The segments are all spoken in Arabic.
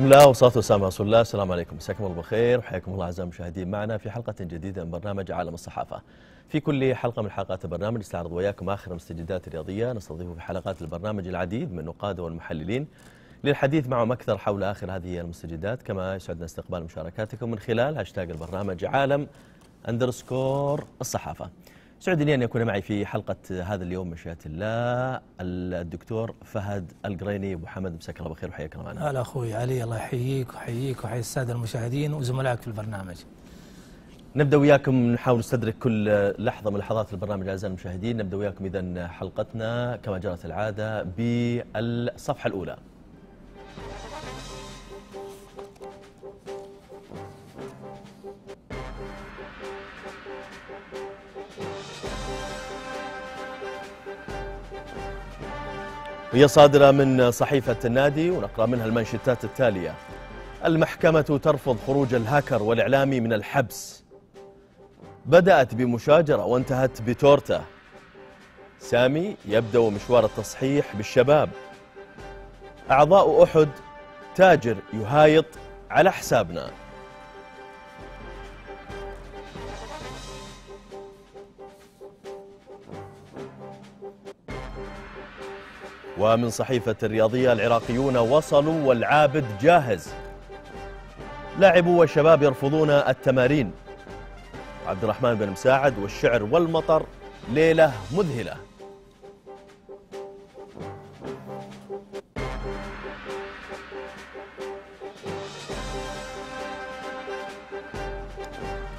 بسم الله والصلاة والسلام على رسول الله. السلام عليكم. مساكم الله بالخير وحياكم الله أعزائي المشاهدين. معنا في حلقة جديدة من برنامج عالم الصحافة. في كل حلقة من حلقات البرنامج نستعرض وياكم آخر المستجدات الرياضية. نستضيف في حلقات البرنامج العديد من النقاد والمحللين. للحديث معهم أكثر حول آخر هذه المستجدات. كما يسعدنا استقبال مشاركاتكم من خلال هاشتاج البرنامج عالم أندرسكور الصحافة. سعدني أن يكون معي في حلقة هذا اليوم مشيئة الله الدكتور فهد القريني. أبو حمد مساك الله بخير وحياك الله. معنا هلا أخوي علي الله يحييك ويحييك ويحيي السادة المشاهدين وزملائك في البرنامج. نبدأ وياكم نحاول نستدرك كل لحظة من لحظات البرنامج أعزائي المشاهدين. نبدأ وياكم إذا حلقتنا كما جرت العادة بالصفحة الأولى. هي صادرة من صحيفة النادي ونقرأ منها المنشطات التالية. المحكمة ترفض خروج الهاكر والإعلامي من الحبس. بدأت بمشاجرة وانتهت بتورتة. سامي يبدأ مشوار التصحيح بالشباب. أعضاء أحد تاجر يهايط على حسابنا. ومن صحيفة الرياضية العراقيون وصلوا والعابد جاهز. لاعبو والشباب يرفضون التمارين. عبد الرحمن بن مساعد والشعر والمطر ليلة مذهلة.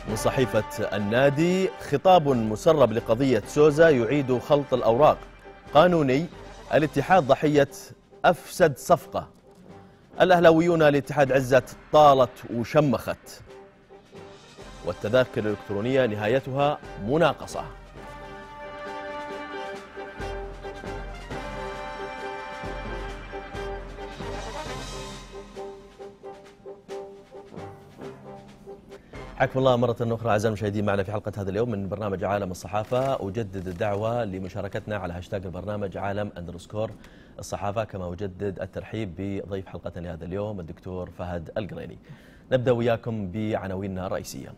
من صحيفة النادي خطاب مسرب لقضية سوزا يعيد خلط الأوراق. قانوني الاتحاد ضحية أفسد صفقة. الأهلاويون لاتحاد عزة طالت وشمخت. والتذاكر الإلكترونية نهايتها مناقصة. حياكم الله مرة أخرى أعزائي المشاهدين معنا في حلقة هذا اليوم من برنامج عالم الصحافة. أجدد الدعوة لمشاركتنا على هاشتاج البرنامج عالم أندرسكور الصحافة كما أجدد الترحيب بضيف حلقتنا لهذا اليوم الدكتور فهد القريني. نبدأ وياكم بعناويننا الرئيسية.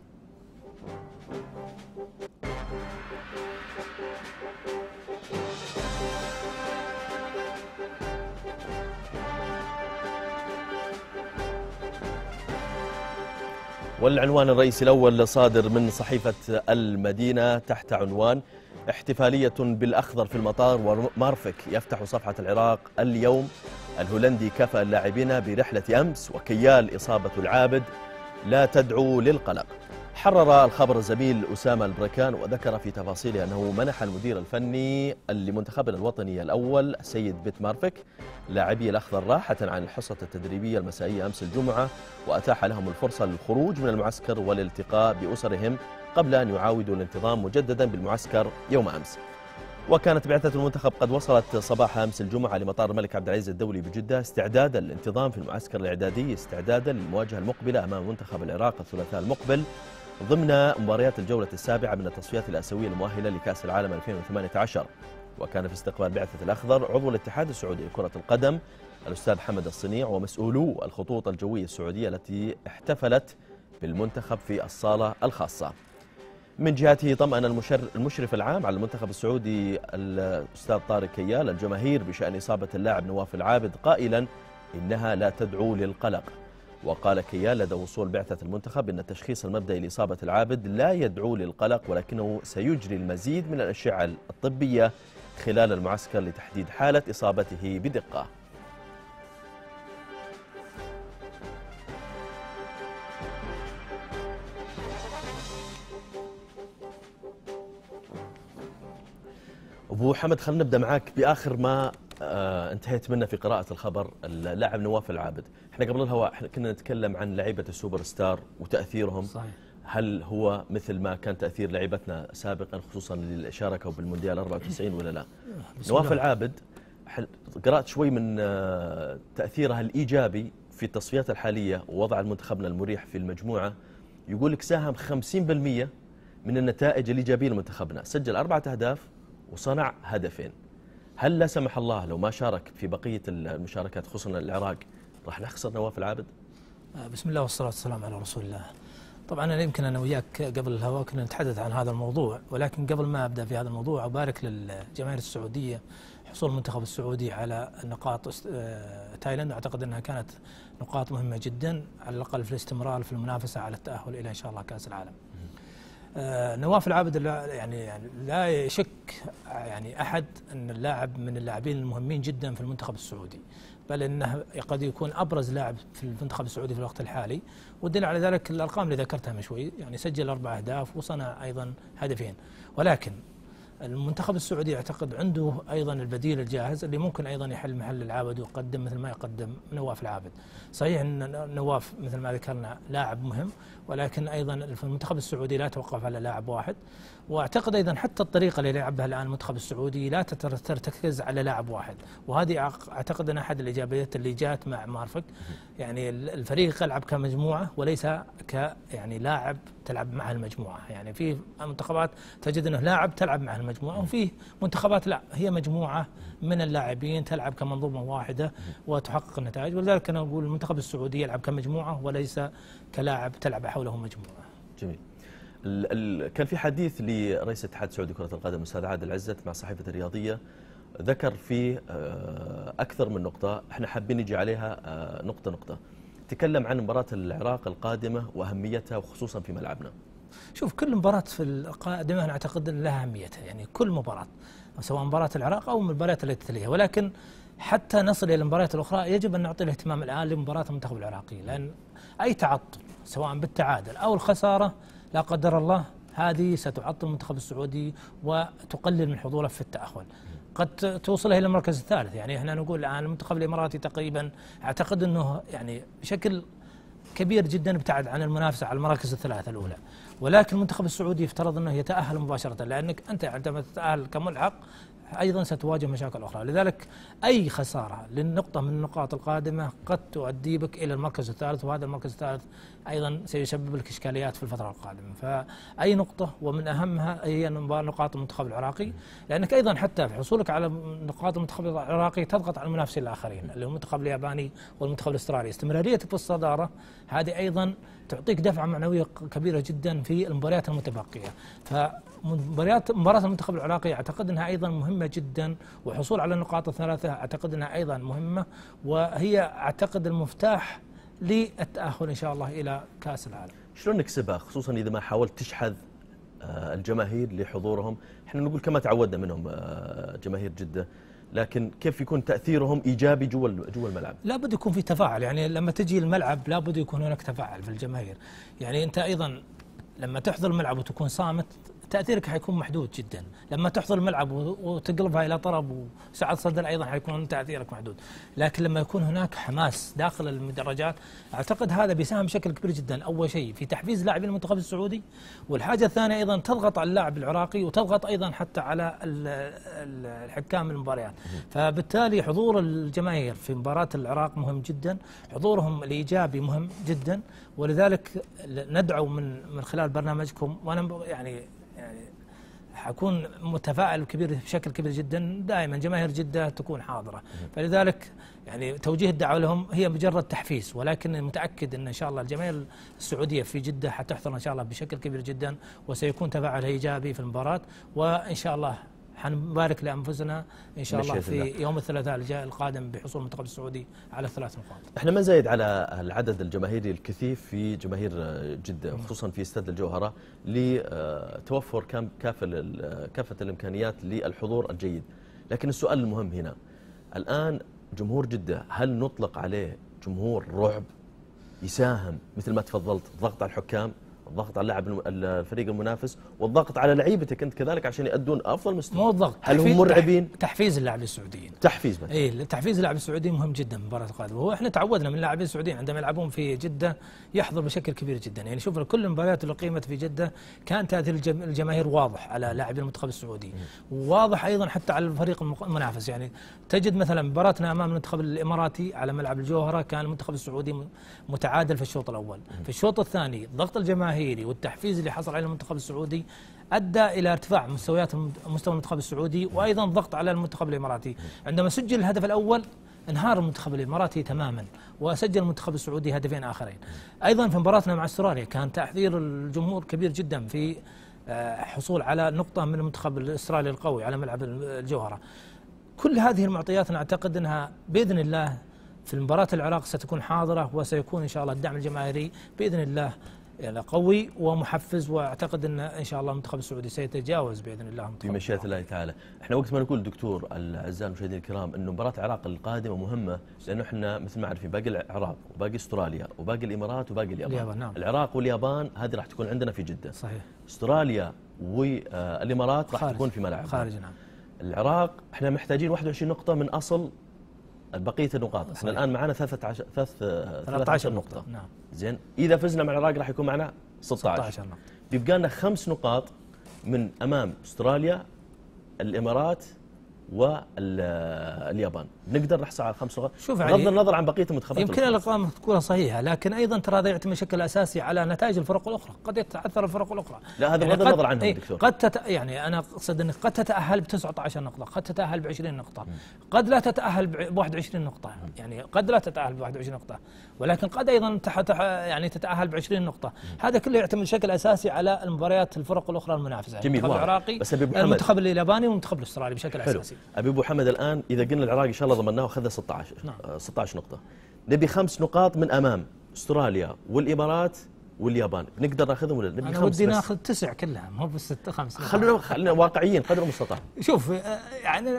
والعنوان الرئيسي الأول صادر من صحيفة المدينة تحت عنوان احتفالية بالأخضر في المطار ومارفك يفتح صفحة العراق اليوم. الهولندي كفى اللاعبين برحلة أمس وكيال إصابة العابد لا تدعو للقلق. حرر الخبر الزميل أسامة البركان وذكر في تفاصيله أنه منح المدير الفني لمنتخبنا الوطني الأول السيد بيت مارفك لاعبي الأخضر راحة عن الحصة التدريبية المسائية أمس الجمعة وأتاح لهم الفرصة للخروج من المعسكر والالتقاء بأسرهم قبل أن يعاودوا الانتظام مجددا بالمعسكر يوم أمس. وكانت بعثة المنتخب قد وصلت صباح أمس الجمعة لمطار الملك عبد العزيز الدولي بجدة استعدادا للانتظام في المعسكر الإعدادي استعدادا للمواجهة المقبلة أمام منتخب العراق الثلاثاء المقبل. ضمن مباريات الجولة السابعة من التصفيات الآسيوية المؤهلة لكأس العالم 2018 وكان في استقبال بعثة الأخضر عضو الاتحاد السعودي لكرة القدم الأستاذ حمد الصنيع ومسؤولو الخطوط الجوية السعودية التي احتفلت بالمنتخب في الصالة الخاصة. من جهته طمأن المشرف العام على المنتخب السعودي الأستاذ طارق كيال الجماهير بشأن إصابة اللاعب نواف العابد قائلا إنها لا تدعو للقلق. وقال كيال لدى وصول بعثة المنتخب أن التشخيص المبدئي لإصابة العابد لا يدعو للقلق ولكنه سيجري المزيد من الأشعة الطبية خلال المعسكر لتحديد حالة إصابته بدقة. أبو حمد خلينا نبدأ معاك بآخر ما انتهيت منه في قراءة الخبر اللاعب نواف العابد. إحنا قبل الهواء إحنا كنا نتكلم عن لعيبة السوبر ستار وتأثيرهم. صحيح. هل هو مثل ما كان تأثير لعيبتنا سابقا خصوصا اللي شاركوا بالمونديال 94 ولا لا؟ نواف العابد قرأت شوي من آه تأثيرها الإيجابي في التصفيات الحالية ووضع المنتخبنا المريح في المجموعة. يقول لك ساهم 50% من النتائج الايجابيه لمنتخبنا سجل أربعة أهداف وصنع هدفين. هل لا سمح الله لو ما شارك في بقية المشاركات خصوصا العراق راح نخسر نواف العابد آه، بسم الله والصلاة والسلام على رسول الله. طبعا أنا يمكن أنا وياك قبل الهواء كنا نتحدث عن هذا الموضوع ولكن قبل ما أبدأ في هذا الموضوع أبارك للجماهير السعودية حصول المنتخب السعودي على نقاط آه، تايلاند. أعتقد أنها كانت نقاط مهمة جدا على الأقل في الاستمرار في المنافسة على التأهل إلى إن شاء الله كأس العالم. نواف العابد يعني يعني لا يشك يعني أحد أن اللاعب من اللاعبين المهمين جدا في المنتخب السعودي بل إنه قد يكون أبرز لاعب في المنتخب السعودي في الوقت الحالي. والدليل على ذلك الأرقام اللي ذكرتها من شوي يعني سجل أربع أهداف وصنع أيضا هدفين. ولكن المنتخب السعودي اعتقد عنده أيضا البديل الجاهز اللي ممكن أيضا يحل محل العابد ويقدم مثل ما يقدم نواف العابد. صحيح أن نواف مثل ما ذكرنا لاعب مهم ولكن أيضا المنتخب السعودي لا توقف على لاعب واحد واعتقد أيضا حتى الطريقة اللي يلعب بها الآن المنتخب السعودي لا ترتكز على لاعب واحد وهذه أعتقد أن أحد الإيجابيات اللي جات مع مارفك يعني الفريق يلعب كمجموعة وليس ك يعني لاعب تلعب مع المجموعة يعني في منتخبات تجد أنه لاعب تلعب مع المجموعة وفي منتخبات لا هي مجموعة من اللاعبين تلعب كمنظومة واحدة وتحقق النتائج ولذلك أنا أقول المنتخب السعودي يلعب كمجموعة وليس كلاعب تلعب حوله مجموعة. جميل. كان في حديث لرئيس الاتحاد السعودي كرة القدم الأستاذ عادل عزت مع صحيفة الرياضية ذكر فيه آه، أكثر من نقطة إحنا حابين نجي عليها آه، نقطة نقطة. تكلم عن مباراة العراق القادمة وأهميتها وخصوصا في ملعبنا. شوف كل مباراة في القادمة أنا أعتقد أن لها أهميتها يعني كل مباراة سواء مباراة العراق أو المباريات التي تليها. ولكن حتى نصل إلى المباريات الأخرى يجب أن نعطي الاهتمام الآن لمباراة المنتخب العراقي لأن أي تعطل سواء بالتعادل أو الخسارة لا قدر الله هذه ستعطل المنتخب السعودي وتقلل من حضوره في التأهل. قد توصله إلى المركز الثالث. يعني إحنا نقول الآن المنتخب الإماراتي تقريبا أعتقد إنه يعني بشكل كبير جدا ابتعد عن المنافسة على المراكز الثلاثة الأولى. ولكن المنتخب السعودي يفترض إنه يتأهل مباشرة لأنك أنت عندما تتأهل كملحق أيضا ستواجه مشاكل أخرى. لذلك أي خسارة للنقطة من النقاط القادمة قد تؤدي بك إلى المركز الثالث وهذا المركز الثالث أيضا سيسبب لك إشكاليات في الفترة القادمة. فأي نقطة ومن أهمها هي نقاط المنتخب العراقي. لأنك أيضا حتى في حصولك على نقاط المنتخب العراقي تضغط على المنافسين الآخرين اللي هو المنتخب الياباني والمنتخب الأسترالي. استمراريتك في الصدارة هذه أيضا تعطيك دفعة معنوية كبيرة جدا في المباريات المتبقية. فمباريات مباراة المنتخب العراقي أعتقد إنها أيضا مهمة جدا وحصول على النقاط الثلاثة أعتقد إنها أيضا مهمة وهي أعتقد المفتاح للتأهل إن شاء الله إلى كأس العالم. شلون نكسبها؟ خصوصا إذا ما حاولت تشحذ آه، الجماهير لحضورهم، إحنا نقول كما تعودنا منهم آه، جماهير جدة لكن كيف يكون تأثيرهم إيجابي جوا جوا الملعب؟ لابد يكون في تفاعل يعني لما تجي الملعب لابد يكون هناك تفاعل في الجماهير يعني أنت أيضا لما تحضر الملعب وتكون صامت تأثيرك حيكون محدود جدا. لما تحضر الملعب وتقلبها إلى طرب وسعه صدر أيضا حيكون تأثيرك محدود. لكن لما يكون هناك حماس داخل المدرجات أعتقد هذا بيساهم بشكل كبير جدا. أول شيء في تحفيز لاعبين المنتخب السعودي. والحاجة الثانية أيضا تضغط على اللاعب العراقي وتضغط أيضا حتى على الحكام المباريات. فبالتالي حضور الجماهير في مباراة العراق مهم جدا. حضورهم الإيجابي مهم جدا. ولذلك ندعو من من خلال برنامجكم. وأنا يعني يعني حكون متفائل كبير بشكل كبير جدا دائما جماهير جدة تكون حاضرة. فلذلك يعني توجيه الدعوة لهم هي مجرد تحفيز ولكن متأكد إن إن شاء الله الجماهير السعودية في جدة حتحضر إن شاء الله بشكل كبير جدا وسيكون تفاعل إيجابي في المباراة وإن شاء الله حنبارك لأنفسنا إن شاء الله في الله. يوم الثلاثاء الجاي القادم بحصول المنتخب السعودي على الثلاث نقاط. إحنا ما زايد على العدد الجماهيري الكثيف في جماهير جدة خصوصا في استاد الجوهرة لتوفر كافة كافة الإمكانيات للحضور الجيد، لكن السؤال المهم هنا الآن جمهور جدة هل نطلق عليه جمهور رعب يساهم مثل ما تفضلت ضغط على الحكام الضغط على لاعب الفريق المنافس والضغط على لعيبتك انت كذلك عشان يأدون أفضل مستوى. مو الضغط هل هم مرعبين؟ تحفيز اللاعبين السعوديين. تحفيز مثلا اي تحفيز اللاعبين السعوديين مهم جدا المباراة القادمة. وهو إحنا تعودنا من اللاعبين السعوديين عندما يلعبون في جدة يحضر بشكل كبير جدا. يعني شوف كل المباريات اللي قيمت في جدة كان تاثير الجماهير واضح على لاعبي المنتخب السعودي. وواضح أيضا حتى على الفريق المنافس. يعني تجد مثلا مباراتنا أمام المنتخب الإماراتي على ملعب الجوهرة كان المنتخب السعودي متعادل في الشوط الأول. في الشوط الثاني الضغط الجماهيري والتحفيز اللي حصل عليه المنتخب السعودي أدى إلى ارتفاع مستويات مستوى المنتخب السعودي وأيضا ضغط على المنتخب الإماراتي. عندما سجل الهدف الأول انهار المنتخب الإماراتي تماما وسجل المنتخب السعودي هدفين آخرين. أيضا في مباراتنا مع أستراليا كان تحذير الجمهور كبير جدا في آه، حصول على نقطة من المنتخب الاسترالي القوي على ملعب الجوهرة. كل هذه المعطيات نعتقد أنها بإذن الله في مباراه العراق ستكون حاضرة وسيكون إن شاء الله الدعم الجماهيري بإذن الله يعني قوي ومحفز وأعتقد إن إن شاء الله المنتخب السعودي سيتجاوز بإذن الله بمشيئه الله تعالى، إحنا وقت ما نقول دكتور الأعزاء المشاهدين الكرام إنه مباراة العراق القادمة مهمة لأنه إحنا مثل ما عارفين باقي العراق وباقي أستراليا وباقي الإمارات وباقي اليابان, اليابان نعم. العراق واليابان هذه راح تكون عندنا في جدة. صحيح. أستراليا والإمارات راح تكون في ملعب. خارج نعم. العراق إحنا محتاجين 21 نقطة من أصل بقيه النقاط. إحنا الآن معنا 13 13 نقطة. نعم. زين. إذا فزنا مع العراق راح يكون معنا 16 16 نقطة. بيبقى لنا خمس نقاط من أمام أستراليا الإمارات واليابان. نقدر نحصل على خمس نقاط شوف بغض النظر عن بقية المنتخبات يمكن الارقام تكون صحيحة لكن أيضا ترى هذا يعتمد بشكل أساسي على نتائج الفرق الأخرى قد يتأثر الفرق الأخرى. لا هذا يعني بغض النظر عنهم إيه دكتور. قد تت... يعني أنا أقصد إنك قد تتأهل ب 19 نقطة قد تتأهل ب 20 نقطه قد لا تتأهل ب 21 نقطة يعني قد لا تتأهل ب 21 نقطة ولكن قد أيضا تح... يعني تتأهل ب 20 نقطه هذا كله يعتمد بشكل أساسي على المباريات الفرق الأخرى المنافسة جميل المنتخب العراقي بس المنتخب الياباني والمنتخب الأسترالي بشكل حلو. أساسي. أبي أبو حمد الآن إذا قلنا العراق إن شاء الله ضمناه وخذ 16 نعم. 16 نقطة. نبي خمس نقاط من أمام أستراليا والإمارات واليابان. نقدر ناخذهم ولا نبي خمس ودي ناخذ تسع كلها مو بس ست خمس خلونا خلينا واقعيين قدر المستطاع. شوف يعني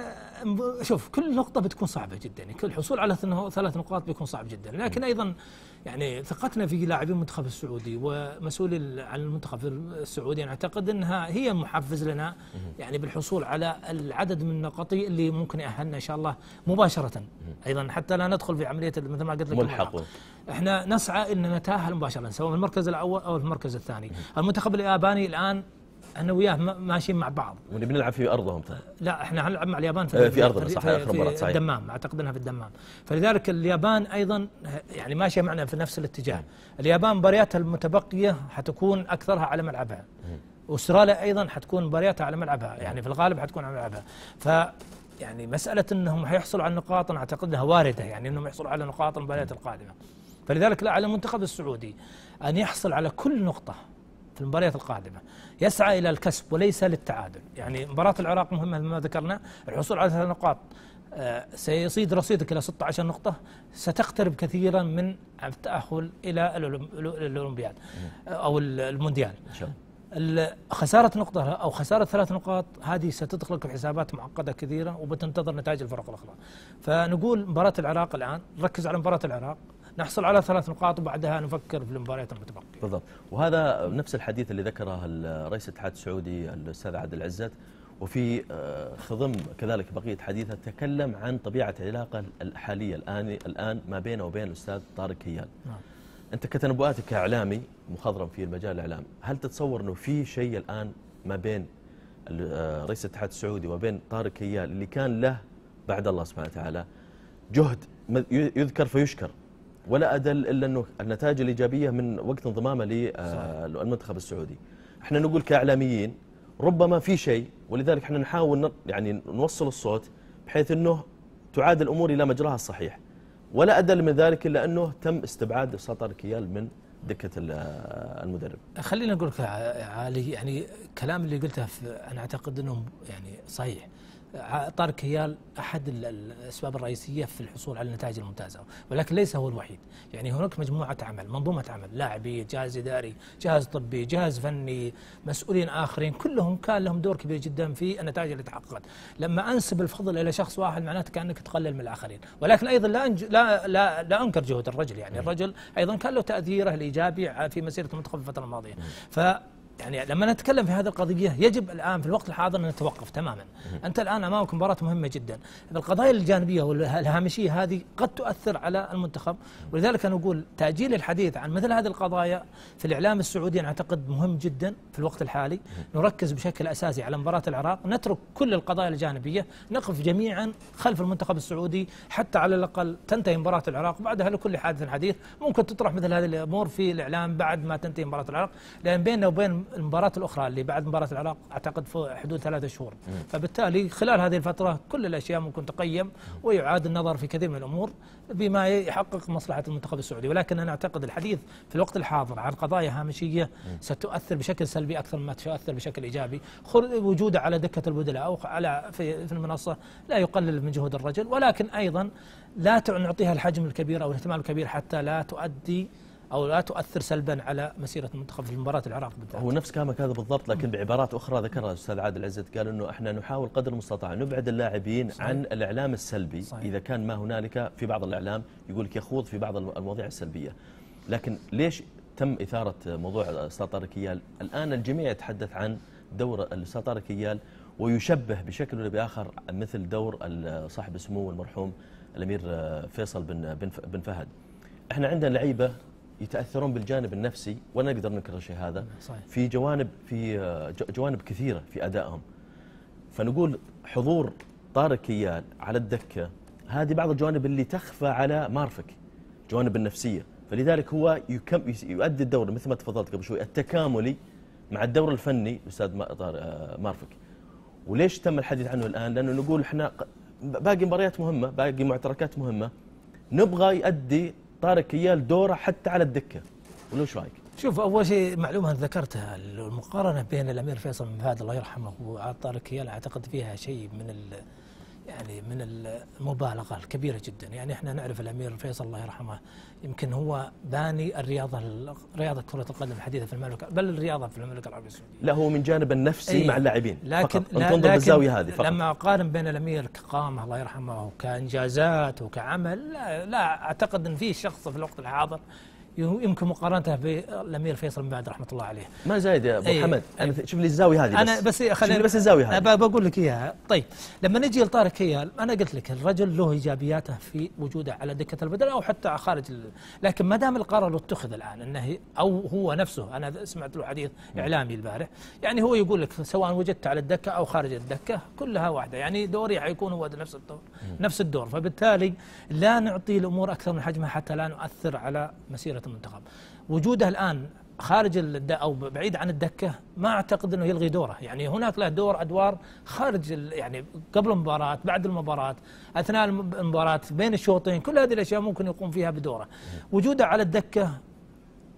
شوف كل نقطة بتكون صعبة جدا. يعني كل حصول على ثلاث نقاط بيكون صعب جدا. لكن أيضا يعني ثقتنا في لاعبين المنتخب السعودي ومسؤولي عن المنتخب السعودي أنا أعتقد أنها هي محفز لنا يعني بالحصول على العدد من النقاط اللي ممكن يأهلنا إن شاء الله مباشرة. أيضا حتى لا ندخل في عملية مثل ما قلت لك ملحق إحنا نسعى ان نتأهل مباشرة سواء في المركز الأول أو في المركز الثاني. المنتخب الياباني الآن إحنا وياه ماشيين مع بعض. ونبي نلعب في أرضهم لا إحنا هنلعب مع اليابان في, في أرضنا صح في, في, في الدمام أعتقد إنها في الدمام. فلذلك اليابان أيضا يعني ماشية معنا في نفس الاتجاه. اليابان مبارياتها المتبقية حتكون أكثرها على ملعبها. واستراليا أيضا حتكون مبارياتها على ملعبها. يعني في الغالب حتكون على ملعبها. ف يعني مسألة إنهم حيحصلوا على النقاط أنا أعتقد إنها واردة يعني إنهم يحصلوا على نقاط المباريات القادمة. فلذلك لا على المنتخب السعودي أن يحصل على كل نقطة في المباريات القادمة. يسعى إلى الكسب وليس للتعادل. يعني مباراة العراق مهمة ما ذكرنا. الحصول على ثلاث نقاط آه، سيصيد رصيدك إلى 16 نقطة. ستقترب كثيرا من التأهل إلى الأولمبياد أو المونديال. خسارة نقطة أو خسارة ثلاث نقاط هذه ستدخلك في حسابات معقدة كثيرة وبتنتظر نتائج الفرق الأخرى. فنقول مباراة العراق الآن نركز على مباراة العراق. نحصل على ثلاث نقاط وبعدها نفكر في المباريات المتبقية. بالضبط، وهذا نفس الحديث اللي ذكره رئيس الاتحاد السعودي الأستاذ عادل عزت وفي آه، خضم كذلك بقية حديثة تكلم عن طبيعة العلاقة الحالية الآن الآن ما بينه وبين الأستاذ طارق كيال. نعم. أنت كتنبؤاتك كإعلامي مخضرم في المجال الإعلام، هل تتصور إنه في شيء الآن ما بين آه، رئيس الاتحاد السعودي وبين طارق كيال اللي كان له بعد الله سبحانه وتعالى جهد يذكر فيشكر ولا أدل إلا أنه النتائج الإيجابية من وقت انضمامه للمنتخب السعودي. إحنا نقول كإعلاميين ربما في شيء ولذلك إحنا نحاول يعني نوصل الصوت بحيث أنه تعاد الأمور إلى مجراها الصحيح. ولا أدل من ذلك إلا أنه تم استبعاد سطر كيال من دكة المدرب. خلينا نقول لك علي يعني كلام اللي قلته أنا أعتقد أنه يعني صحيح. طارق كيال أحد الأسباب الرئيسية في الحصول على النتائج الممتازة ولكن ليس هو الوحيد. يعني هناك مجموعة عمل منظومة عمل لاعبي جهاز إداري جهاز طبي جهاز فني مسؤولين آخرين كلهم كان لهم دور كبير جدا في النتائج اللي تحققت لما أنسب الفضل إلى شخص واحد معناته كأنك تقلل من الآخرين. ولكن أيضا لا أنج... لا لا لا أنكر جهد الرجل. يعني الرجل أيضا كان له تأثيره الإيجابي في مسيره المنتخب في الفترة الماضيه ف يعني لما نتكلم في هذه القضية يجب الآن في الوقت الحاضر أن نتوقف تماما. أنت الآن أمامك مباراة مهمة جدا. القضايا الجانبية والهامشية هذه قد تؤثر على المنتخب. ولذلك أنا أقول تأجيل الحديث عن مثل هذه القضايا في الإعلام السعودي أنا أعتقد مهم جدا في الوقت الحالي. نركز بشكل أساسي على مباراة العراق. نترك كل القضايا الجانبية. نقف جميعا خلف المنتخب السعودي. حتى على الأقل تنتهي مباراة العراق. بعدها لكل حادث حديث. ممكن تطرح مثل هذه الأمور في الإعلام بعد ما تنتهي مباراة العراق. لأن بيننا وبين المباراة الأخرى اللي بعد مباراة العراق أعتقد في حدود ثلاثة شهور. فبالتالي خلال هذه الفترة كل الأشياء ممكن تقيم ويعاد النظر في كثير من الأمور بما يحقق مصلحة المنتخب السعودي. ولكن أنا أعتقد الحديث في الوقت الحاضر عن قضايا هامشية ستؤثر بشكل سلبي أكثر مما تؤثر بشكل إيجابي. وجوده على دكة البدلاء أو على في المنصة لا يقلل من جهود الرجل. ولكن أيضا لا نعطيها الحجم الكبير أو الاهتمام الكبير حتى لا تؤدي أو لا تؤثر سلبا على مسيرة المنتخب في مباراه العراق بالذات. هو نفس كلامك هذا بالضبط لكن بعبارات أخرى ذكرها الأستاذ عادل عزت قال إنه إحنا نحاول قدر المستطاع نبعد اللاعبين صحيح. عن الإعلام السلبي صحيح. إذا كان ما هنالك في بعض الإعلام يقول لك يخوض في بعض المواضيع السلبية. لكن ليش تم إثارة موضوع الأستاذ طارق كيال؟ الآن الجميع يتحدث عن دور الأستاذ طارق كيال ويشبه بشكل ولا بآخر مثل دور صاحب السمو المرحوم الأمير فيصل بن بن فهد. إحنا عندنا لعيبة يتأثرون بالجانب النفسي ولا نقدر ننكر الشيء هذا. صحيح. في جوانب في جوانب كثيرة في أدائهم. فنقول حضور طارق كيال على الدكة هذه بعض الجوانب اللي تخفى على مارفك جوانب النفسية. فلذلك هو يكم يؤدي الدور مثل ما تفضلت قبل شوي التكاملي مع الدور الفني أستاذ مارفك. وليش تم الحديث عنه الآن؟ لأنه نقول إحنا باقي مباريات مهمة باقي معتركات مهمة. نبغى يؤدي طارق كيال دوره حتى على الدكة ولا إيش رأيك؟ شوف أول شيء معلومة ذكرتها المقارنة بين الأمير فيصل بن فهد الله يرحمه وطارق كيال أعتقد فيها شيء من يعني من المبالغة الكبيرة جدا يعني إحنا نعرف الأمير فيصل الله يرحمه يمكن هو باني الرياضة رياضة كرة القدم الحديثة في المملكة بل الرياضة في المملكة العربية السعودية لا هو من جانب النفسي أيه مع اللاعبين لكن فقط. لا بالزاوية هذه فقط. لما أقارن بين الأمير كقامة الله يرحمه وكإنجازات وكعمل لا, لا أعتقد إن في شخص في الوقت الحاضر يمكن مقارنته بالأمير فيصل بن بعد رحمة الله عليه. ما زايد يا أبو أيه حمد؟ أنا شوف لي الزاوية هذه أنا بس. خليني بس الزاوية هذه. بقول لك إياها. طيب لما نجي لطارق كيال أنا قلت لك الرجل له إيجابياته في وجوده على دكة البدل أو حتى خارج لكن ما دام القرار اتخذ الآن إنه أو هو نفسه أنا سمعت له حديث إعلامي البارح. يعني هو يقول لك سواء وجدت على الدكة أو خارج الدكة كلها واحدة. يعني دوري حيكون هو نفس الدور نفس الدور. فبالتالي لا نعطي الأمور أكثر من حجمها حتى لا نؤثر على مسيرة المنتخب. وجوده الآن خارج أو بعيد عن الدكة ما أعتقد إنه يلغي دوره، يعني هناك له دور أدوار خارج يعني قبل المباراة، بعد المباراة، أثناء المباراة، بين الشوطين، كل هذه الأشياء ممكن يقوم فيها بدوره. وجوده على الدكة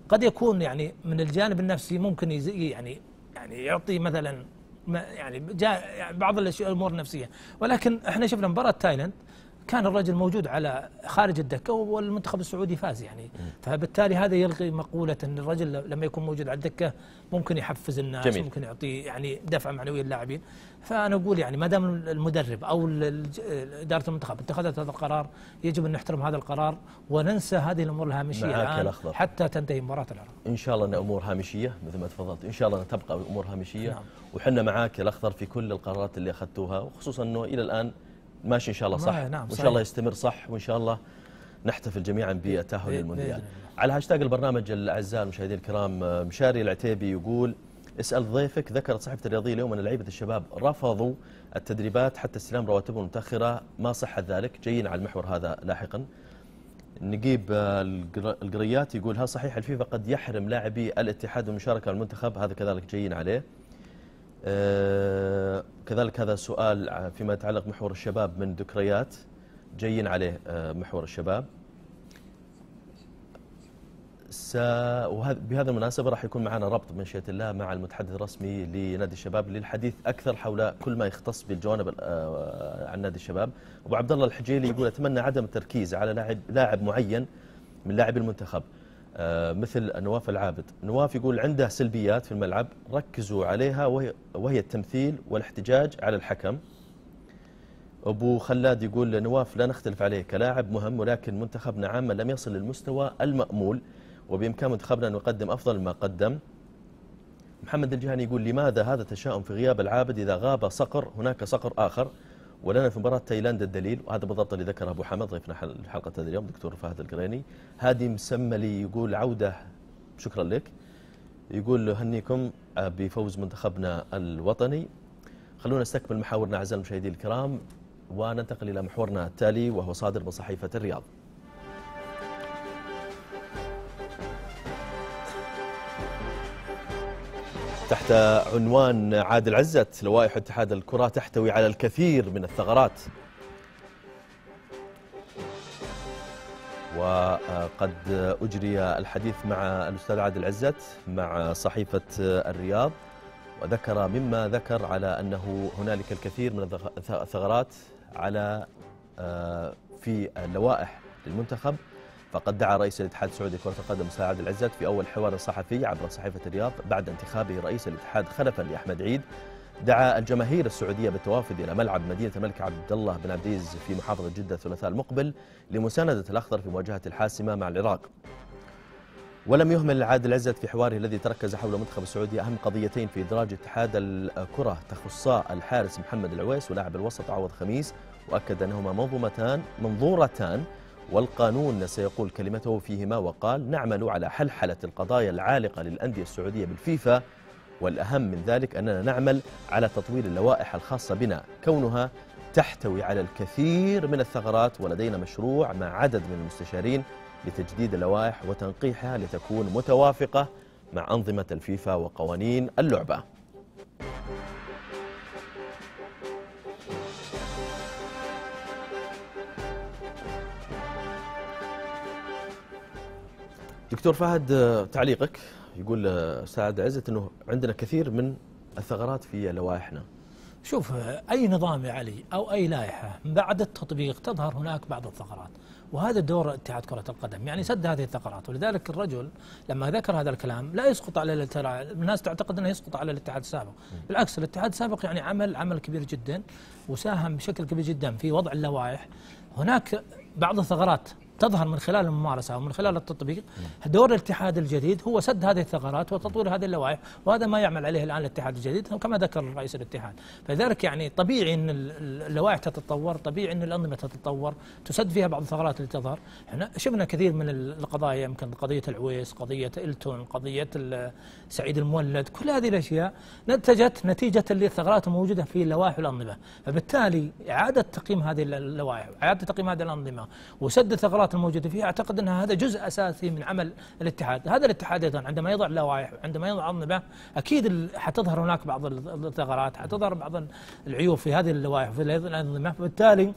قد يكون يعني من الجانب النفسي ممكن يعني يعني يعطي مثلا يعني, يعني بعض الأمور النفسية، ولكن إحنا شفنا مباراة تايلاند. كان الرجل موجود على خارج الدكة والمنتخب السعودي فاز يعني فبالتالي هذا يلغي مقولة إن الرجل لما يكون موجود على الدكة ممكن يحفز الناس جميل. ممكن يعطي يعني دفعه معنويه للاعبين فأنا أقول يعني ما دام المدرب أو إدارة المنتخب اتخذت هذا القرار يجب أن نحترم هذا القرار وننسى هذه الأمور الهامشية الآن الأخضر. حتى تنتهي مباراة العراق. إن شاء الله ان أمور هامشية مثل ما تفضلت إن شاء الله تبقى أمور هامشية نعم. وحنا معاك الأخضر في كل القرارات اللي أخذتوها وخصوصا إنه إلى الآن ماشي إن شاء الله صح. نعم وإن شاء الله يستمر صح وإن شاء الله نحتفل جميعا بالتاهل للمونديال. على هاشتاج البرنامج الأعزاء المشاهدين الكرام مشاري العتيبي يقول اسأل ضيفك. ذكرت صحيفة الرياضية اليوم أن لعيبة الشباب رفضوا التدريبات حتى استلام رواتبهم المتأخرة. ما صحه ذلك؟ جايين على المحور هذا لاحقا. نجيب القريات يقول هل صحيح الفيفا قد يحرم لاعبي الاتحاد المشاركه المنتخب هذا كذلك جايين عليه. آه، كذلك هذا سؤال فيما يتعلق محور الشباب من ذكريات. جايين عليه آه، محور الشباب. بهذا المناسبة راح يكون معنا ربط بمشيئة الله مع المتحدث الرسمي لنادي الشباب للحديث أكثر حول كل ما يختص بالجوانب آه، عن نادي الشباب. أبو عبد الله الحجيلي يقول أتمنى عدم التركيز على لاعب لاعب معين من لاعبي المنتخب. آه، مثل نواف العابد. نواف يقول عنده سلبيات في الملعب ركزوا عليها وهي, وهي التمثيل والاحتجاج على الحكم. أبو خلاد يقول نواف لا نختلف عليه كلاعب مهم ولكن منتخبنا عاما لم يصل للمستوى المأمول وبإمكان منتخبنا أن يقدم أفضل ما قدم. محمد الجهاني يقول لماذا هذا التشاؤم في غياب العابد إذا غاب صقر؟ هناك صقر آخر. ولنا في مباراة تايلاند الدليل وهذا بالضبط اللي ذكره أبو حمد ضيفنا حلقة هذا اليوم دكتور فهد القريني. هادي مسمى لي يقول عودة شكرا لك. يقول هنيكم بفوز منتخبنا الوطني. خلونا نستكمل محاورنا أعزائي المشاهدين الكرام وننتقل إلى محورنا التالي وهو صادر من صحيفة الرياض. تحت عنوان عادل عزت لوائح اتحاد الكرة تحتوي على الكثير من الثغرات. وقد أجري الحديث مع الأستاذ عادل عزت مع صحيفة الرياض وذكر مما ذكر على أنه هنالك الكثير من الثغرات على في اللوائح للمنتخب. فقد دعا رئيس الاتحاد السعودي لكرة القدم سعد العزت في أول حوار صحفي عبر صحيفة الرياض بعد انتخابه رئيس الاتحاد خلفا لأحمد عيد. دعا الجماهير السعودية بالتوافد إلى ملعب مدينة الملك عبد الله بن عبد العزيز في محافظة جدة الثلاثاء المقبل لمساندة الأخضر في مواجهة الحاسمة مع العراق. ولم يهمل عادل عزت في حواره الذي تركز حول منتخب السعودية أهم قضيتين في إدراج اتحاد الكرة تخصا الحارس محمد العويس ولاعب الوسط عوض خميس وأكد أنهما منظومتان منظورتان والقانون سيقول كلمته فيهما وقال نعمل على حلحلة القضايا العالقة للأندية السعودية بالفيفا والأهم من ذلك أننا نعمل على تطوير اللوائح الخاصة بنا. كونها تحتوي على الكثير من الثغرات ولدينا مشروع مع عدد من المستشارين لتجديد اللوائح وتنقيحها لتكون متوافقة مع أنظمة الفيفا وقوانين اللعبة. دكتور فهد تعليقك؟ يقول أستاذ عزت إنه عندنا كثير من الثغرات في لوائحنا. شوف أي نظام يا علي أو أي لائحة بعد التطبيق تظهر هناك بعض الثغرات. وهذا دور اتحاد كرة القدم يعني سد هذه الثغرات. ولذلك الرجل لما ذكر هذا الكلام لا يسقط على الناس تعتقد إنه يسقط على الاتحاد السابق. بالعكس الاتحاد السابق يعني عمل عمل كبير جدا وساهم بشكل كبير جدا في وضع اللوائح. هناك بعض الثغرات تظهر من خلال الممارسة ومن خلال التطبيق. دور الاتحاد الجديد هو سد هذه الثغرات وتطوير هذه اللوائح وهذا ما يعمل عليه الآن الاتحاد الجديد كما ذكر رئيس الاتحاد. فلذلك يعني طبيعي إن اللوائح تتطور طبيعي إن الأنظمة تتطور تسد فيها بعض الثغرات اللي تظهر. إحنا شفنا كثير من القضايا يمكن قضية العويس قضية إلتون قضية سعيد المولد كل هذه الأشياء نتجت نتيجة للثغرات الموجوده في اللوائح والانظمه فبالتالي إعادة تقييم هذه اللوائح إعادة تقييم هذه الأنظمة وسد الثغرات الثغرات الموجودة فيها أعتقد ان هذا جزء أساسي من عمل الاتحاد، هذا الاتحاد أيضا عندما يضع لوائح عندما يضع انظمه أكيد حتظهر هناك بعض الثغرات، حتظهر بعض العيوب في هذه اللوائح وفي الأنظمة، وبالتالي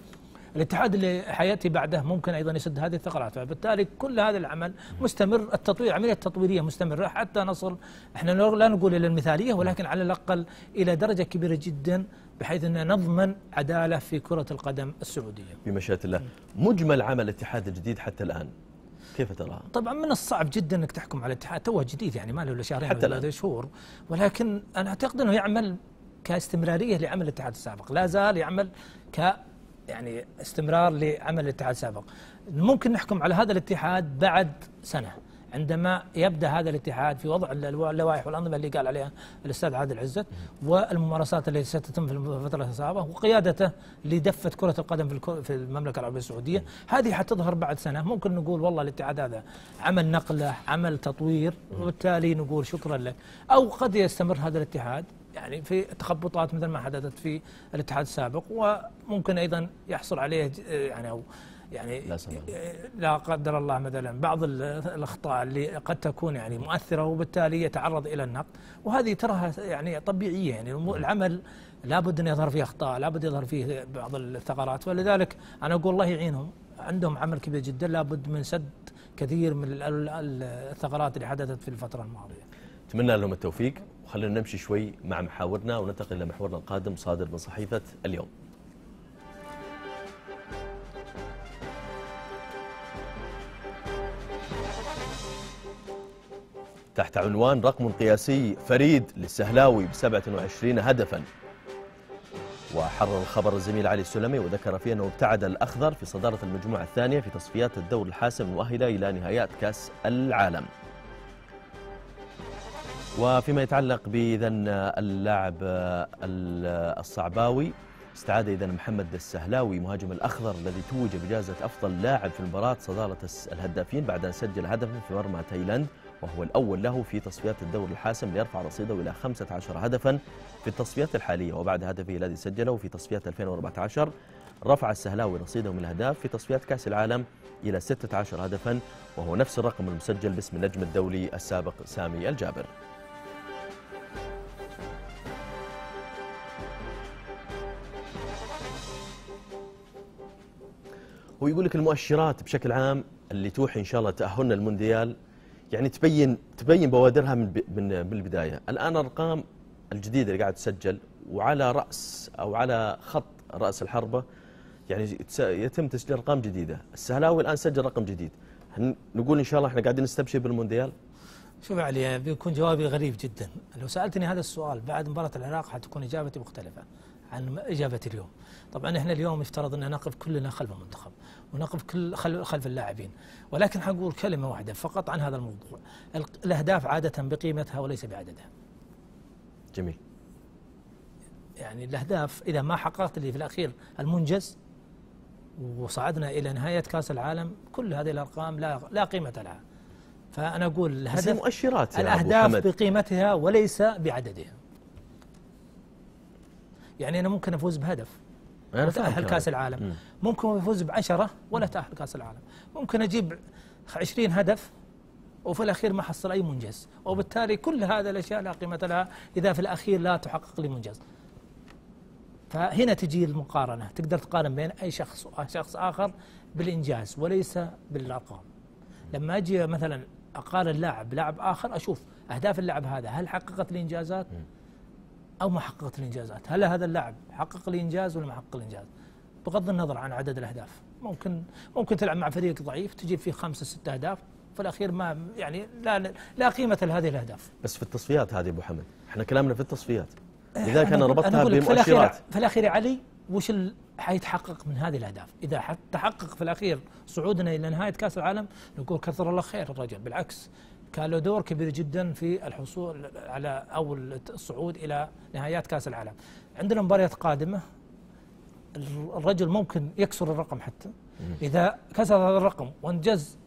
الاتحاد اللي حيأتي بعده ممكن أيضا يسد هذه الثغرات. فبالتالي كل هذا العمل مستمر التطوير عملية تطويريه مستمرة حتى نصل إحنا لا نقول إلى المثالية ولكن على الأقل إلى درجة كبيرة جدا بحيث أن نضمن عدالة في كرة القدم السعودية. بمشيئة الله. مجمل عمل الاتحاد الجديد حتى الآن كيف ترى؟ طبعا من الصعب جدا إنك تحكم على الاتحاد توه جديد يعني ما له إلا شهرين حتى ولا شهور ولكن أنا أعتقد إنه يعمل كاستمرارية لعمل الاتحاد السابق، لا زال يعمل ك يعني استمرار لعمل الاتحاد السابق. ممكن نحكم على هذا الاتحاد بعد سنة عندما يبدأ هذا الاتحاد في وضع اللوائح والأنظمة اللي قال عليها الأستاذ عادل عزت والممارسات التي ستتم في الفترة السابقه وقيادته لدفة كرة القدم في المملكة العربية السعودية. هذه حتظهر بعد سنة. ممكن نقول والله الاتحاد هذا عمل نقلة عمل تطوير وبالتالي نقول شكرا لك. أو قد يستمر هذا الاتحاد يعني في تخبطات مثل ما حدثت في الاتحاد السابق وممكن أيضا يحصل عليه يعني أو يعني لا, لا قدر الله مثلا بعض الأخطاء اللي قد تكون يعني مؤثرة وبالتالي يتعرض إلى النقد. وهذه تراها يعني طبيعية يعني العمل لابد أن يظهر فيه أخطاء لابد يظهر فيه بعض الثغرات. ولذلك أنا أقول الله يعينهم. عندهم عمل كبير جدا لابد من سد كثير من الثغرات اللي حدثت في الفترة الماضية. أتمنى لهم التوفيق. وخلينا نمشي شوي مع محاورنا وننتقل إلى محورنا القادم صادر من صحيفة اليوم. تحت عنوان رقم قياسي فريد للسهلاوي ب 27 هدفا. وحرر الخبر الزميل علي السلمي وذكر فيه أنه ابتعد الأخضر في صدارة المجموعة الثانية في تصفيات الدور الحاسم المؤهلة إلى نهايات كأس العالم. وفيما يتعلق بإذن اللاعب الصعباوي استعاد إذا محمد السهلاوي مهاجم الأخضر الذي توج بجائزة أفضل لاعب في المباراة صدارة الهدافين بعد أن سجل هدفا في مرمى تايلاند. وهو الأول له في تصفيات الدور الحاسم ليرفع رصيده إلى 15 هدفا في التصفيات الحالية وبعد هدفه الذي سجله في تصفيات 2014 رفع السهلاوي رصيده من الأهداف في تصفيات كأس العالم إلى 16 هدفا وهو نفس الرقم المسجل باسم النجم الدولي السابق سامي الجابر. هو يقول لك المؤشرات بشكل عام اللي توحي إن شاء الله تأهلنا المونديال يعني تبين تبين بوادرها من من من البداية، الآن الأرقام الجديدة اللي قاعد تسجل وعلى رأس أو على خط رأس الحربة يعني يتم تسجيل أرقام جديدة، السهلاوي الآن سجل رقم جديد، نقول إن شاء الله إحنا قاعدين نستبشر بالمونديال؟ شوف علي بيكون جوابي غريب جدا، لو سألتني هذا السؤال بعد مباراة العراق حتكون إجابتي مختلفة. عن اجابتي اليوم. طبعا إحنا اليوم يفترض ان نقف كلنا خلف المنتخب ونقف كل خلف اللاعبين ولكن حنقول كلمة واحدة فقط عن هذا الموضوع. الأهداف عادة بقيمتها وليس بعددها. جميل. يعني الأهداف إذا ما حققت اللي في الأخير المنجز وصعدنا إلى نهاية كأس العالم كل هذه الأرقام لا لا قيمة لها. فأنا أقول الهدف مؤشرات الأهداف بقيمتها وليس بعددها. يعني أنا ممكن أفوز بهدف. وتأهل كأس العالم. مم. ممكن يفوز بعشرة ولا تأهل كأس العالم. ممكن أجيب عشرين هدف وفي الأخير ما حصل أي منجز. وبالتالي كل هذه الأشياء لا قيمة لها إذا في الأخير لا تحقق لي منجز. فهنا تجي المقارنة. تقدر تقارن بين أي شخص وشخص آخر بالإنجاز وليس بالأرقام. لما أجي مثلا أقارن لاعب بلاعب آخر أشوف أهداف اللاعب هذا هل حققت الإنجازات أو ما حققت الإنجازات. هل هذا اللاعب حقق الإنجاز ولا ما حقق الإنجاز؟ بغض النظر عن عدد الأهداف. ممكن ممكن تلعب مع فريق ضعيف تجيب فيه خمسة ستة أهداف في الأخير ما يعني لا لا قيمة لهذه الأهداف. بس في التصفيات هذه أبو حمد إحنا كلامنا في التصفيات. إذا كان ربطتها بمؤشرات. في الأخير يا علي وش اللي حيتحقق من هذه الأهداف. إذا تحقق في الأخير صعودنا إلى نهاية كأس العالم نقول كثر الله خير الرجل. بالعكس كان له دور كبير جدا في الحصول على أو الصعود إلى نهايات كأس العالم. عندنا مباريات قادمة. الرجل ممكن يكسر الرقم حتى. إذا كسر هذا الرقم وانجز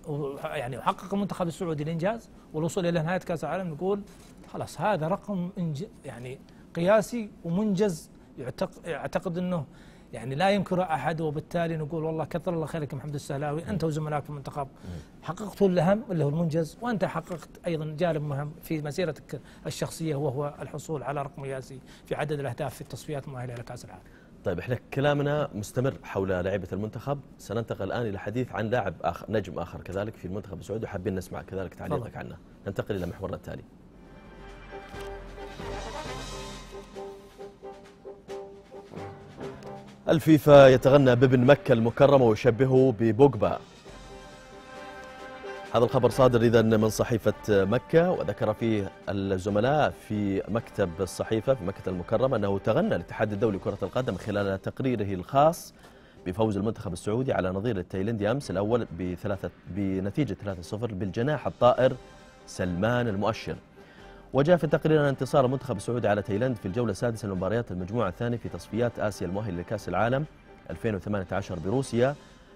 يعني وحقق المنتخب السعودي الإنجاز والوصول إلى نهاية كأس العالم نقول خلاص هذا رقم يعني قياسي ومنجز. يعتقد, يعتقد إنه يعني لا ينكر أحد وبالتالي نقول والله كثر الله خيرك محمد السهلاوي أنت وزملائك في المنتخب. حققتوا الأهم اللي هو المنجز وأنت حققت أيضا جانب مهم في مسيرتك الشخصية وهو الحصول على رقم قياسي في عدد الأهداف في التصفيات المؤهله إلى كأس العالم. طيب إحنا كلامنا مستمر حول لعيبة المنتخب. سننتقل الآن إلى حديث عن لاعب آخر نجم آخر كذلك في المنتخب السعودي وحابين نسمع كذلك تعليقك عنه. ننتقل إلى محورنا التالي. الفيفا يتغنى بابن مكة المكرمة ويشبهه ببوجبا. هذا الخبر صادر إذا من صحيفة مكة وذكر فيه الزملاء في مكتب الصحيفة في مكة المكرمة أنه تغنى الاتحاد الدولي لكرة القدم خلال تقريره الخاص بفوز المنتخب السعودي على نظير التايلندي أمس الأول بثلاثة بنتيجة 3-0 بالجناح الطائر سلمان المؤشر. وجاء في التقرير أن انتصار المنتخب السعودي على تايلاند في الجولة السادسة لمباريات المجموعة الثانية في تصفيات آسيا المؤهلة لكأس العالم 2018 بروسيا.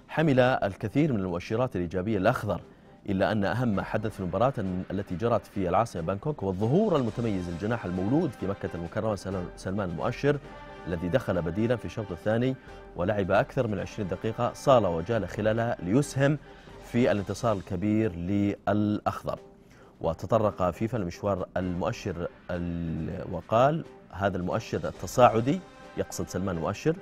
حمل الكثير من المؤشرات الإيجابية الأخضر إلا أن أهم ما حدث في المباراة التي جرت في العاصمة بانكوك هو الظهور المتميز للجناح المولود في مكة المكرمة سلمان المؤشر الذي دخل بديلا في الشوط الثاني ولعب أكثر من 20 دقيقة صال وجال خلالها ليسهم في الانتصار الكبير للأخضر. وتطرق فيفا لمشوار المؤشر وقال هذا المؤشر التصاعدي يقصد سلمان المؤشر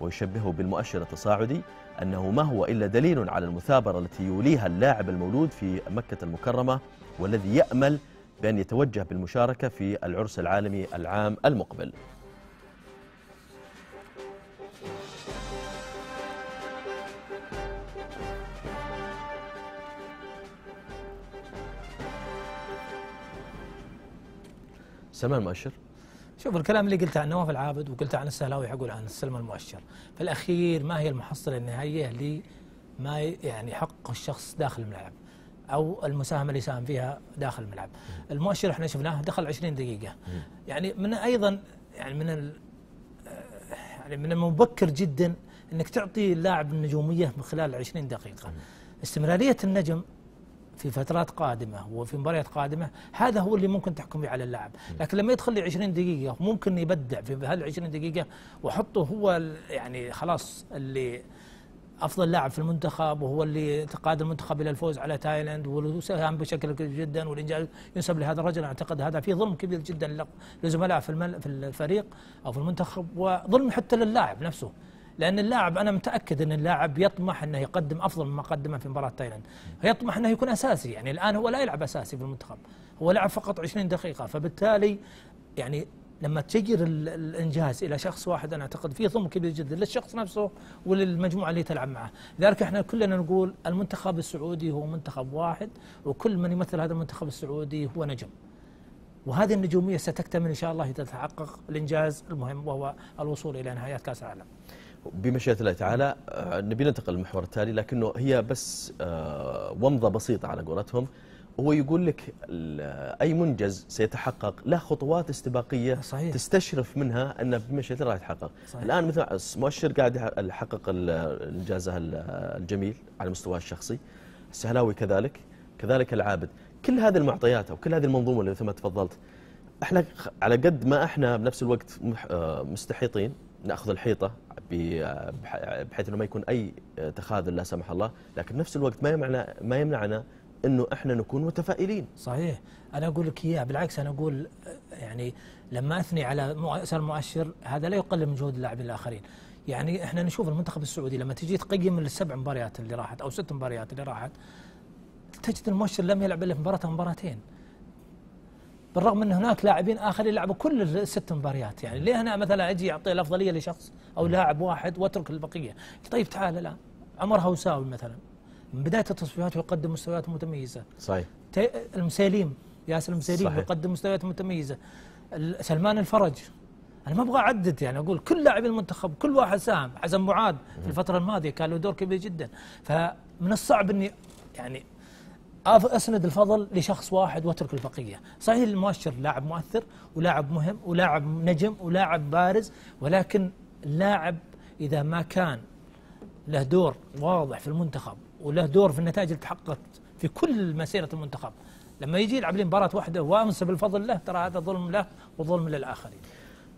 ويشبهه بالمؤشر التصاعدي أنه ما هو إلا دليل على المثابرة التي يوليها اللاعب المولود في مكة المكرمة والذي يأمل بأن يتوجه بالمشاركة في العرس العالمي العام المقبل. سلمان المؤشر شوف الكلام اللي قلته عن نواف العابد وقلته عن السهلاوي حقول عن سلمان المؤشر في الأخير ما هي المحصلة النهائية لما يعني حق الشخص داخل الملعب أو المساهمة اللي ساهم فيها داخل الملعب. المؤشر إحنا شفناه دخل 20 دقيقة. يعني من أيضا يعني من يعني من المبكر جدا إنك تعطي اللاعب النجومية من خلال 20 دقيقة. استمرارية النجم في فترات قادمة وفي مباريات قادمة هذا هو اللي ممكن تحكم به على اللاعب. لكن لما يدخل لي 20 دقيقة ممكن يبدع في هال 20 دقيقة وأحطه هو يعني خلاص اللي أفضل لاعب في المنتخب وهو اللي تقاد المنتخب إلى الفوز على تايلاند وساهم بشكل كبير جدا والإنجاز ينسب لهذا الرجل. أعتقد هذا في ظلم كبير جدا لزملاء في في الفريق أو في المنتخب وظلم حتى للاعب نفسه. لأن اللاعب أنا متأكد أن اللاعب يطمح أنه يقدم أفضل مما قدمه في مباراة تايلاند يطمح أنه يكون أساسي يعني الآن هو لا يلعب أساسي في المنتخب هو لعب فقط 20 دقيقة فبالتالي يعني لما تشجر ال- الإنجاز إلى شخص واحد أنا أعتقد فيه ضم كبير جدا للشخص نفسه وللمجموعة اللي تلعب معه، لذلك إحنا كلنا نقول المنتخب السعودي هو منتخب واحد وكل من يمثل هذا المنتخب السعودي هو نجم. وهذه النجومية ستكتمل إن شاء الله إذا تحقق الإنجاز المهم وهو الوصول إلى نهايات كأس العالم. بمشيئة الله تعالى آه، نبي ننتقل للمحور التالي لكنه هي بس آه، ومضة بسيطة على قولتهم هو يقول لك ال- أي منجز سيتحقق له خطوات استباقية صحيح. تستشرف منها أنه بمشيئة الله راح يتحقق صحيح. الآن مثل مؤشر قاعد يح- يحقق إنجازه ال- الجميل على مستواه الشخصي السهلاوي كذلك كذلك العابد كل هذه المعطيات أو كل هذه المنظومة اللي مثل ما تفضلت إحنا على قد ما إحنا بنفس الوقت آه، مستحيطين نأخذ الحيطة آه، بحيث إنه ما يكون أي تخاذل لا سمح الله، لكن بنفس الوقت ما يمنعنا ما يمنعنا إنه إحنا نكون متفائلين. صحيح. أنا أقول لك اياه بالعكس أنا أقول يعني لما أثني على مؤسسه المؤشر هذا لا يقلل من جهود اللاعبين الآخرين. يعني إحنا نشوف المنتخب السعودي لما تجي تقيم السبع مباريات اللي راحت أو ست مباريات اللي راحت تجد المؤشر لم يلعب إلا في مباراة مباراتين. بالرغم ان هناك لاعبين آخرين لعبوا كل الست مباريات. يعني ليه أنا مثلا أجي أعطي الأفضلية لشخص أو لاعب واحد وأترك البقية؟ طيب تعال الان عمر هوساوي مثلا. من بداية التصفيات يقدم مستويات متميزة. صحيح. المسيليم ياسر المسيليم صحيح. يقدم مستويات متميزة. سلمان الفرج. أنا ما أبغى أعدد يعني أقول كل لاعبي المنتخب كل واحد ساهم. حسن معاذ في الفترة الماضية كان له دور كبير جدا. فمن الصعب إني يعني أسند الفضل لشخص واحد واترك البقيه، صحيح المؤشر لاعب مؤثر ولاعب مهم ولاعب نجم ولاعب بارز ولكن اللاعب إذا ما كان له دور واضح في المنتخب وله دور في النتائج اللي تحققت في كل مسيرة المنتخب لما يجي يلعب لي مباراة واحدة وانسب الفضل له ترى هذا ظلم له وظلم للآخرين.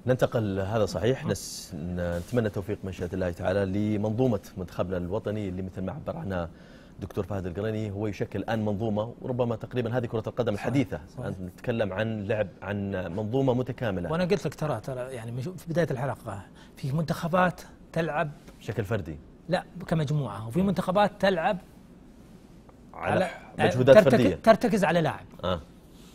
ننتقل هذا صحيح. نس نتمنى توفيق مشيئة الله تعالى لمنظومة منتخبنا الوطني اللي مثل ما عبر عنها دكتور فهد القرني هو يشكل الآن منظومة وربما تقريبا هذه كرة القدم الحديثة صحيح. الآن نتكلم عن لعب عن منظومة متكاملة وأنا قلت لك ترى ترى يعني في بداية الحلقة في منتخبات تلعب بشكل فردي لا كمجموعة وفي منتخبات تلعب على مجهودات ترتك- فردية ترتكز على لاعب آه.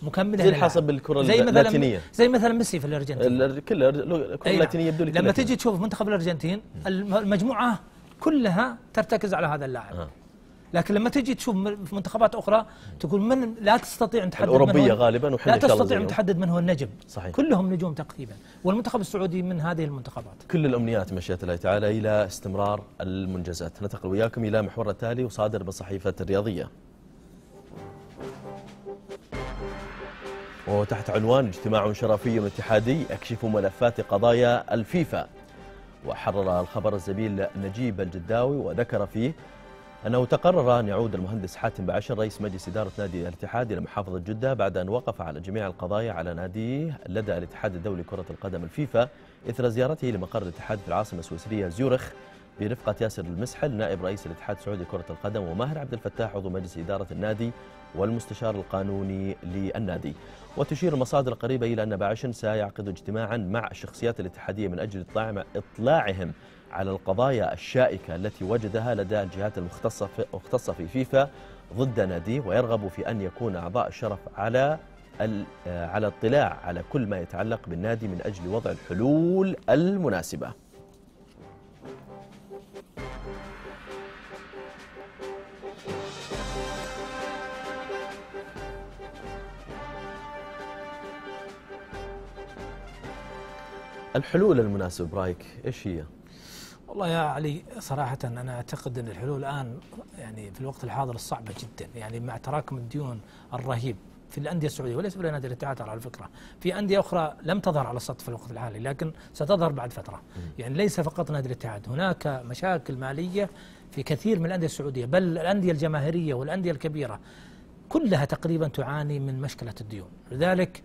مكمله زي. الحاصل بالكرة زي مثلا اللاتينية زي مثلا ميسي في الأرجنتين ال- كل الكرة أي نعم. اللاتينية بدون لما تجي تشوف منتخب الأرجنتين الم- المجموعة كلها ترتكز على هذا اللاعب آه. لكن لما تجي تشوف في منتخبات أخرى تقول من لا تستطيع أن تحدد من الأوروبية هو غالبا لا تستطيع أن. تحدد من هو النجم. صحيح. كلهم نجوم تقريبا. والمنتخب السعودي من هذه المنتخبات. كل الأمنيات مشيئة الله تعالى إلى استمرار المنجزات. ننتقل وياكم إلى محورنا التالي وصادر بصحيفة الرياضية. وتحت عنوان اجتماع شرفي اتحادي يكشف ملفات قضايا الفيفا. وحرر الخبر الزميل نجيب الجداوي وذكر فيه أنه تقرر أن يعود المهندس حاتم بعشر رئيس مجلس إدارة نادي الاتحاد إلى محافظة جدة بعد أن وقف على جميع القضايا على ناديه لدى الاتحاد الدولي كرة القدم الفيفا إثر زيارته لمقر الاتحاد في العاصمة السويسرية زيورخ برفقة ياسر المسحل نائب رئيس الاتحاد السعودي لكرة القدم وماهر عبد الفتاح عضو مجلس إدارة النادي والمستشار القانوني للنادي. وتشير المصادر القريبة إلى أن باعشن سيعقد اجتماعا مع الشخصيات الاتحادية من أجل إطلاع إطلاعهم على القضايا الشائكة التي وجدها لدى الجهات المختصة في, فيفا ضد ناديه ويرغب في أن يكون أعضاء الشرف على آه، على اطلاع على كل ما يتعلق بالنادي من أجل وضع الحلول المناسبة الحلول المناسبة برايك إيش هي؟ والله يا علي صراحة أنا أعتقد أن الحلول الآن يعني في الوقت الحاضر صعبة جدا يعني مع تراكم الديون الرهيب في الأندية السعودية وليس في نادي الاتحاد على فكرة في أندية أخرى لم تظهر على السطح في الوقت الحالي لكن ستظهر بعد فترة. يعني ليس فقط نادي الاتحاد هناك مشاكل مالية في كثير من الأندية السعودية بل الأندية الجماهيرية والأندية الكبيرة كلها تقريبا تعاني من مشكلة الديون. لذلك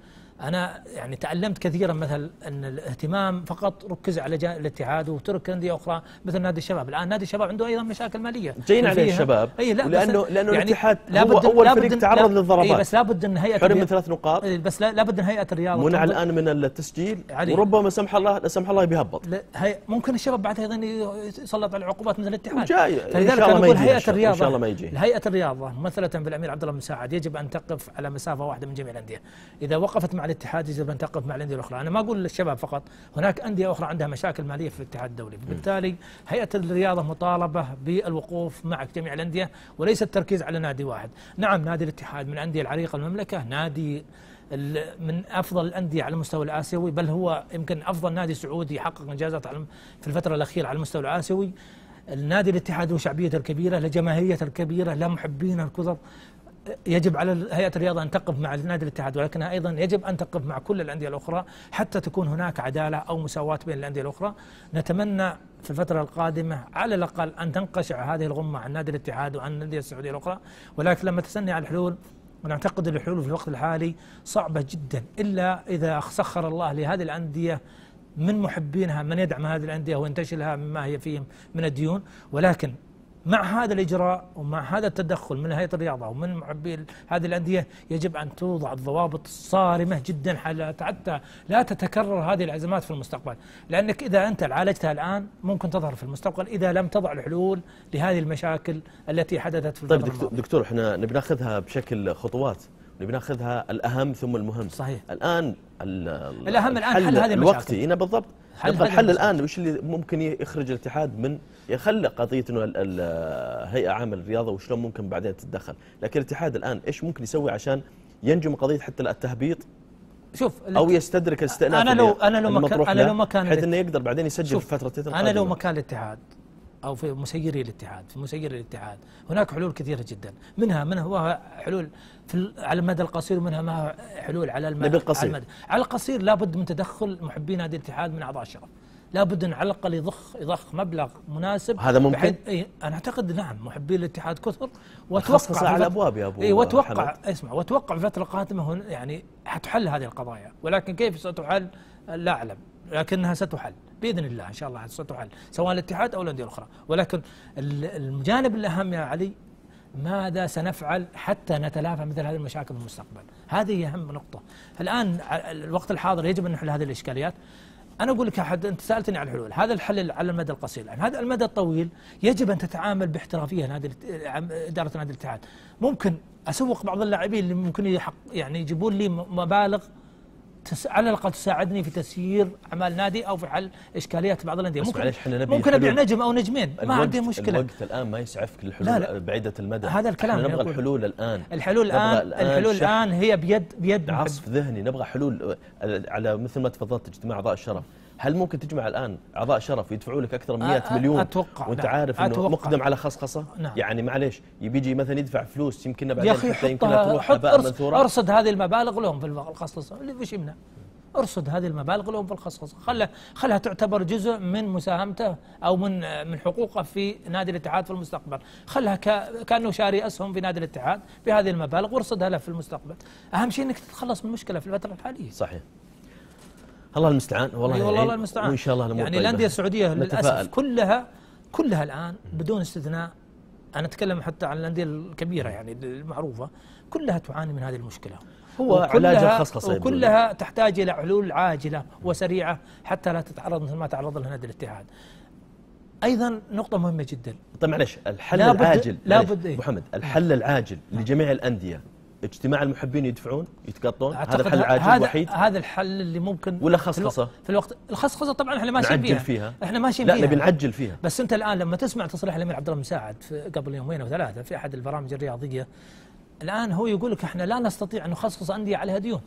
أنا يعني تعلمت كثيرا مثل أن الاهتمام فقط ركز على الاتحاد وترك انديه أخرى مثل نادي الشباب، الآن نادي الشباب عنده أيضا مشاكل مالية. جايين عليه الشباب. إي لا ولأنه بس لأنه يعني الاتحاد هو لابد فريق تعرض للضربات. إي بس لابد أن هيئة حرم من الرياضة- ثلاث نقاط. بس لا- لابد أن هيئة الرياضة منع الآن من التسجيل. علي. وربما سمح الله لا سمح الله بيهبط هي ممكن الشباب بعد أيضا يسلط على عقوبات مثل الاتحاد. جاي. فلذلك شاء الله أنا ما أقول يجي هيئة إن شاء- الله ما يجي. هيئة الرياضة ممثله بالأمير عبد الله مساعد يجب أن تقف على مسافة واحدة من جميع الأندية. إذا وقفت مع الاتحاد يجب أن تقف مع الأندية الأخرى. أنا ما أقول للشباب فقط هناك أندية أخرى عندها مشاكل مالية في الاتحاد الدولي. بالتالي هيئة الرياضة مطالبة بالوقوف مع جميع الأندية وليس التركيز على نادي واحد. نعم نادي الاتحاد من الأندية العريقة المملكة نادي من أفضل الأندية على المستوى الآسيوي بل هو يمكن أفضل نادي سعودي حقق إنجازات في الفترة الأخيرة على المستوى الآسيوي. النادي الاتحاد له شعبيته الكبيرة له جماهيريته الكبيرة له محبينه الكثر. يجب على هيئة الرياضة أن تقف مع نادي الاتحاد ولكنها أيضا يجب أن تقف مع كل الأندية الأخرى حتى تكون هناك عدالة أو مساواة بين الأندية الأخرى. نتمنى في الفترة القادمة على الأقل أن تنقشع هذه الغمة عن نادي الاتحاد وعن الأندية السعودية الأخرى ولكن لما تسني على الحلول ونعتقد أن الحلول في الوقت الحالي صعبة جدا إلا إذا سخر الله لهذه الأندية من محبينها من يدعم هذه الأندية وينتشلها مما هي فيه من الديون. ولكن مع هذا الإجراء ومع هذا التدخل من هيئة الرياضة ومن محبي هذه الأندية يجب أن توضع الضوابط الصارمة جدا حتى لا تتكرر هذه الازمات في المستقبل، لأنك إذا أنت عالجتها الآن ممكن تظهر في المستقبل. إذا لم تضع الحلول لهذه المشاكل التي حدثت في طيب دكتور. دكتور إحنا نبي ناخذها بشكل خطوات. نبي ناخذها الأهم ثم المهم. صحيح. الآن ال- الأهم الآن الحل حل هذه المشاكل. الوقتي. هنا بالضبط. حل نبغى الحل. الآن. وش اللي ممكن يخرج الاتحاد من يخلق قضية إنه ال- ال- الهيئه عامة للرياضة وشلون ممكن بعدين تتدخل. لكن الاتحاد الآن إيش ممكن يسوي عشان ينجو من قضية حتى التهبيط؟ شوف أو يستدرك الاستئناف أنا لو- أنا لو مكان- له، لو مكان بحيث إنه يقدر بعدين يسجل في فترة أنا لو مكان الاتحاد أو في مسيري الاتحاد في مسيري الاتحاد هناك حلول كثيرة جدا منها منها هو حلول في على المدى القصير ومنها ما حلول على المدى القصير. على, المدى. على القصير لابد من تدخل محبي نادي الاتحاد من أعضاء الشرف لابد أن على الأقل يضخ يضخ مبلغ مناسب هذا ممكن؟ بحيث إيه أنا أعتقد نعم محبي الاتحاد كثر في على الأبواب يا أبو إيه واتوقع حمد. اسمع وأتوقع في الفترة القادمه يعني حتحل هذه القضايا ولكن كيف ستحل لا أعلم لكنها ستحل بإذن الله إن شاء الله ستحل سواء الاتحاد أو الأندية الأخرى. ولكن ال- الجانب الأهم يا علي ماذا سنفعل حتى نتلافى مثل هذه المشاكل في المستقبل؟ هذه أهم نقطة. الآن الوقت الحاضر يجب أن نحل هذه الإشكاليات. أنا أقول لك أحد أنت سألتني عن الحلول. هذا الحل على المدى القصير يعني هذا المدى الطويل يجب أن تتعامل باحترافية نادي إدارة نادي الاتحاد. ممكن أسوق بعض اللاعبين اللي ممكن يحق يعني يجيبون لي مبالغ تس... على الأقل تساعدني في تسيير أعمال نادي أو في حل إشكاليات بعض الأندية ممكن إحنا نبي ممكن أبيع. نجم أو نجمين ما عندي مشكلة الوقت الآن ما يسعفك للحلول لا، لا. بعيده المدى هذا الكلام إحنا نبغى أقوله. الحلول الآن الحلول الان الحلول. الآن هي بيد بيد عصف ذهني نبغى حلول على مثل ما تفضلت اجتماع اعضاء الشرف هل ممكن تجمع الآن أعضاء شرف يدفعوا لك أكثر من 100 أ- مليون؟ أتوقع، وأنت. عارف إنه أتوقع. مقدم على خصخصة؟ نعم. يعني معليش يبي يجي مثلا يدفع فلوس يمكن بعدين حتى يمكن تروح أرص- منثورا أرصد هذه المبالغ لهم في الخصخصة. اللي وش يمنع؟ أرصد هذه المبالغ لهم في الخصخصة. خلها خلها تعتبر جزء من مساهمته أو من من حقوقه في نادي الاتحاد في المستقبل. خلها كأنه شاري أسهم في نادي الاتحاد بهذه المبالغ وارصدها له في المستقبل. أهم شيء إنك تتخلص من المشكلة في الفترة الحالية. صحيح. الله المستعان والله أي والله. الله المستعان وإن شاء الله الأمور يعني. الأندية السعودية. للأسف كلها كلها الآن بدون استثناء أنا أتكلم حتى عن الأندية الكبيرة يعني المعروفة كلها تعاني من هذه المشكلة هو علاج لي. وكلها تحتاج إلى حلول عاجلة وسريعة حتى لا تتعرض مثل ما تعرض لها نادي الاتحاد أيضا نقطة مهمة جدا طيب معلش الحل لابد- العاجل لابد معليش، إيه؟ الحل العاجل لجميع الأندية اجتماع المحبين يدفعون يتقطون هذا الحل العاجل الوحيد هذا الحل اللي ممكن ولا خصخصة؟ في الوقت الخصخصة طبعا إحنا ماشيين نعجل فيها. فيها. إحنا ماشيين لا فيها نبي نعجل فيها بس أنت الآن لما تسمع تصريح الأمير عبد الله مساعد قبل يومين أو ثلاثة في أحد البرامج الرياضية الآن هو يقول لك إحنا لا نستطيع أن نخصص أندية عليها ديون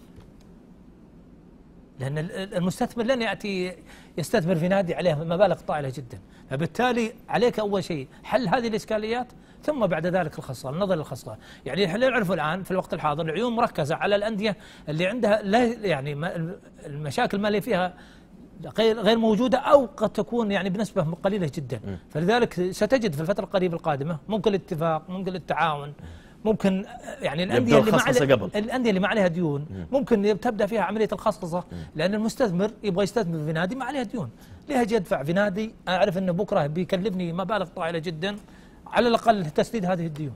لأن ال- ال- المستثمر لن يأتي يستثمر في نادي عليه مبالغ طائلة جدا فبالتالي عليك أول شيء حل هذه الإشكاليات ثم بعد ذلك الخصخصه النظر للخصخصه يعني إحنا نعرف الآن في الوقت الحاضر العيون مركزة على الأندية اللي عندها لا يعني المشاكل الماليه فيها غير غير موجودة أو قد تكون يعني بنسبة قليلة جدا. فلذلك ستجد في الفترة القريبة القادمة ممكن الاتفاق ممكن التعاون ممكن يعني الأندية اللي ما عليها. الأندية اللي ما عليها ديون ممكن تبدأ فيها عملية الخصخصه لأن المستثمر يبغى يستثمر في نادي ما عليها ديون. ليه أجي ادفع في نادي أعرف انه بكرة بيكلفني مبالغ طائلة جدا. على الأقل تسديد هذه الديون.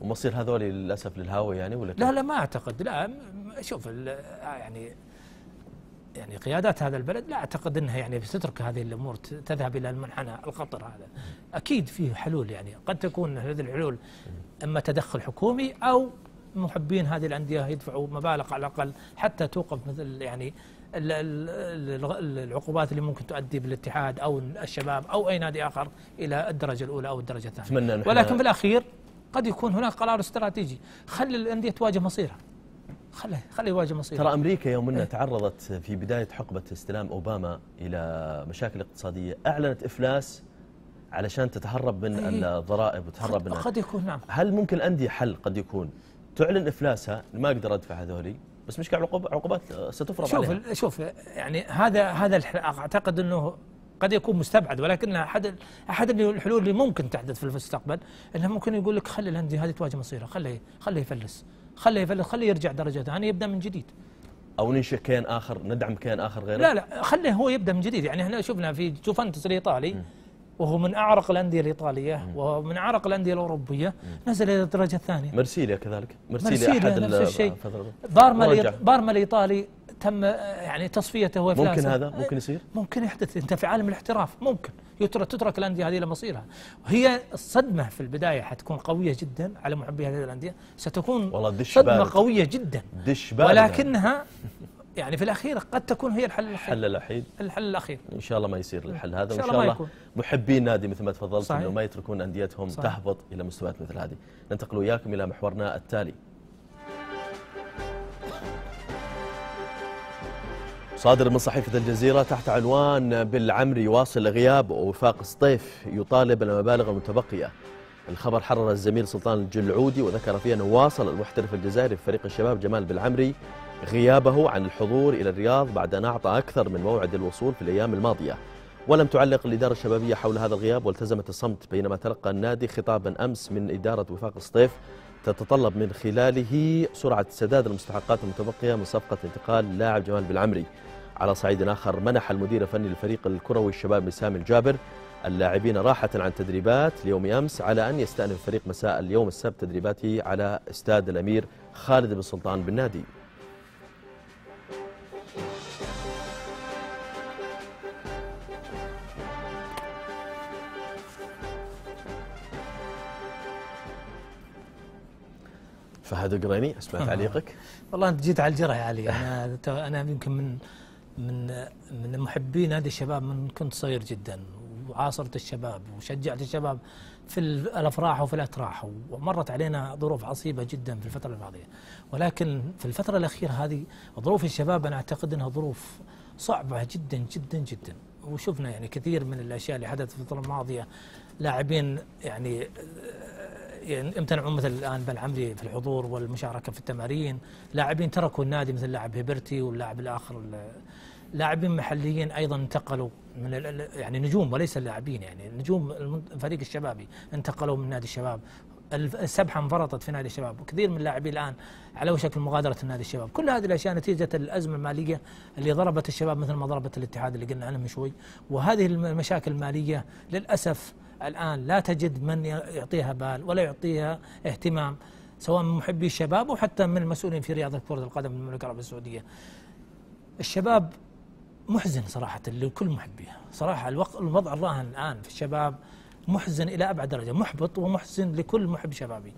ومصير هذول للأسف للهاوي يعني ولا لا لا ما أعتقد. لا شوف ال- يعني يعني قيادات هذا البلد لا أعتقد إنها يعني بتترك هذه الأمور تذهب إلى المنحنى الخطر هذا. أكيد في حلول يعني. قد تكون هذه الحلول أما تدخل حكومي أو محبين هذه الأندية يدفعوا مبالغ على الأقل حتى توقف مثل يعني العقوبات اللي ممكن تؤدي بالاتحاد أو الشباب أو أي نادي آخر إلى الدرجة الأولى أو الدرجة الثانية. ولكن بالاخير قد يكون هناك قرار استراتيجي. خلي الأندية تواجه مصيرها. خلي خلي يواجه مصيرها. ترى أمريكا يوم إيه. انها تعرضت في بداية حقبة استلام أوباما إلى مشاكل اقتصادية أعلنت إفلاس علشان تتهرب من إيه. الضرائب وتتهرب قد, من قد يكون نعم. هل ممكن الأندية حل قد يكون؟ تعلن إفلاسها ما أقدر أدفع هذولي. بس عقوب عقوبات ستفرض شوف عليها. شوف يعني هذا هذا أعتقد إنه قد يكون مستبعد ولكن أحد أحد الحلول اللي ممكن تحدث في المستقبل إنه ممكن يقول لك خلي الأندية هذه تواجه مصيرها خليه خليه يفلس. خليه يفلس خليه يرجع درجه ثانية يبدأ من جديد. أو ننشئ كيان آخر ندعم كيان آخر غيره؟ لا لا خليه هو يبدأ من جديد. يعني إحنا شفنا في جوفنتس الايطالي وهو من أعرق الأندية الإيطالية ومن أعرق الأندية الأوروبية نزل إلى الدرجة الثانية. مرسيليا كذلك. مرسيليا مرسيليا أحد نفس ال- الشيء. بارما بارما الإيطالي تم يعني تصفيته وإفلاسه. ممكن هذا؟ ممكن يصير؟ ممكن يحدث. أنت في عالم الاحتراف ممكن. يترك تترك الأندية هذه لمصيرها هي الصدمه في البداية حتكون قوية جدا على محبي هذه الأندية. ستكون والله دش صدمة بارد. قوية جدا. دش بارد. ولكنها يعني في الأخير قد تكون هي الحل الأخير الحل الوحيد الحل الأخير إن شاء الله ما يصير الحل هذا إن وإن شاء الله الله يكون. محبين نادي مثل ما تفضلت. انه ما يتركون أنديتهم صحيح. تهبط إلى مستويات مثل هذه ننتقل وياكم إلى محورنا التالي صادر من صحيفة الجزيرة تحت عنوان بالعمري يواصل غياب ووفاق سطيف يطالب المبالغ المتبقية الخبر حرر الزميل سلطان الجلعودي وذكر فيه أنه واصل المحترف الجزائري في فريق الشباب جمال بالعمري غيابه عن الحضور إلى الرياض بعد أن أعطى أكثر من موعد الوصول في الأيام الماضية. ولم تعلق الإدارة الشبابية حول هذا الغياب والتزمت الصمت بينما تلقى النادي خطابا أمس من إدارة وفاق سطيف تتطلب من خلاله سرعة سداد المستحقات المتبقية من صفقة انتقال اللاعب جمال بالعمري. على صعيد آخر منح المدير الفني للفريق الكروي الشباب سامي الجابر اللاعبين راحة عن تدريبات اليوم أمس على أن يستأنف الفريق مساء اليوم السبت تدريباته على استاد الأمير خالد بن سلطان بالنادي. فهد قريني أسمع تعليقك. والله أنت جيت على الجرح يا علي. أنا أنا يمكن من من من محبي نادي الشباب من كنت صغير جدا وعاصرت الشباب وشجعت الشباب في الأفراح وفي الأتراح ومرت علينا ظروف عصيبة جدا في الفترة الماضية. ولكن في الفترة الأخيرة هذه ظروف الشباب أنا أعتقد إنها ظروف صعبة جدا جدا جدا. وشفنا يعني كثير من الأشياء اللي حدثت في الفترة الماضية لاعبين يعني يعني امتنعوا مثل الآن بالعمري في الحضور والمشاركة في التمارين، لاعبين تركوا النادي مثل لاعب هيبرتي واللاعب الآخر لاعبين محليين أيضا انتقلوا من يعني نجوم وليس اللاعبين يعني نجوم الفريق الشبابي انتقلوا من نادي الشباب. السبحة انفرطت في نادي الشباب. وكثير من اللاعبين الآن على وشك مغادره النادي الشباب. كل هذه الأشياء نتيجة الازمه المالية اللي ضربت الشباب مثل ما ضربت الاتحاد اللي قلنا عنه من شوي. وهذه المشاكل المالية للأسف الآن لا تجد من يعطيها بال ولا يعطيها اهتمام سواء من محبي الشباب أو حتى من المسؤولين في رياضة كرة القدم من المملكة العربية السعودية. الشباب محزن صراحة لكل محبيها. صراحة الوضع الراهن الآن في الشباب محزن إلى أبعد درجة. محبط ومحزن لكل محب شبابي.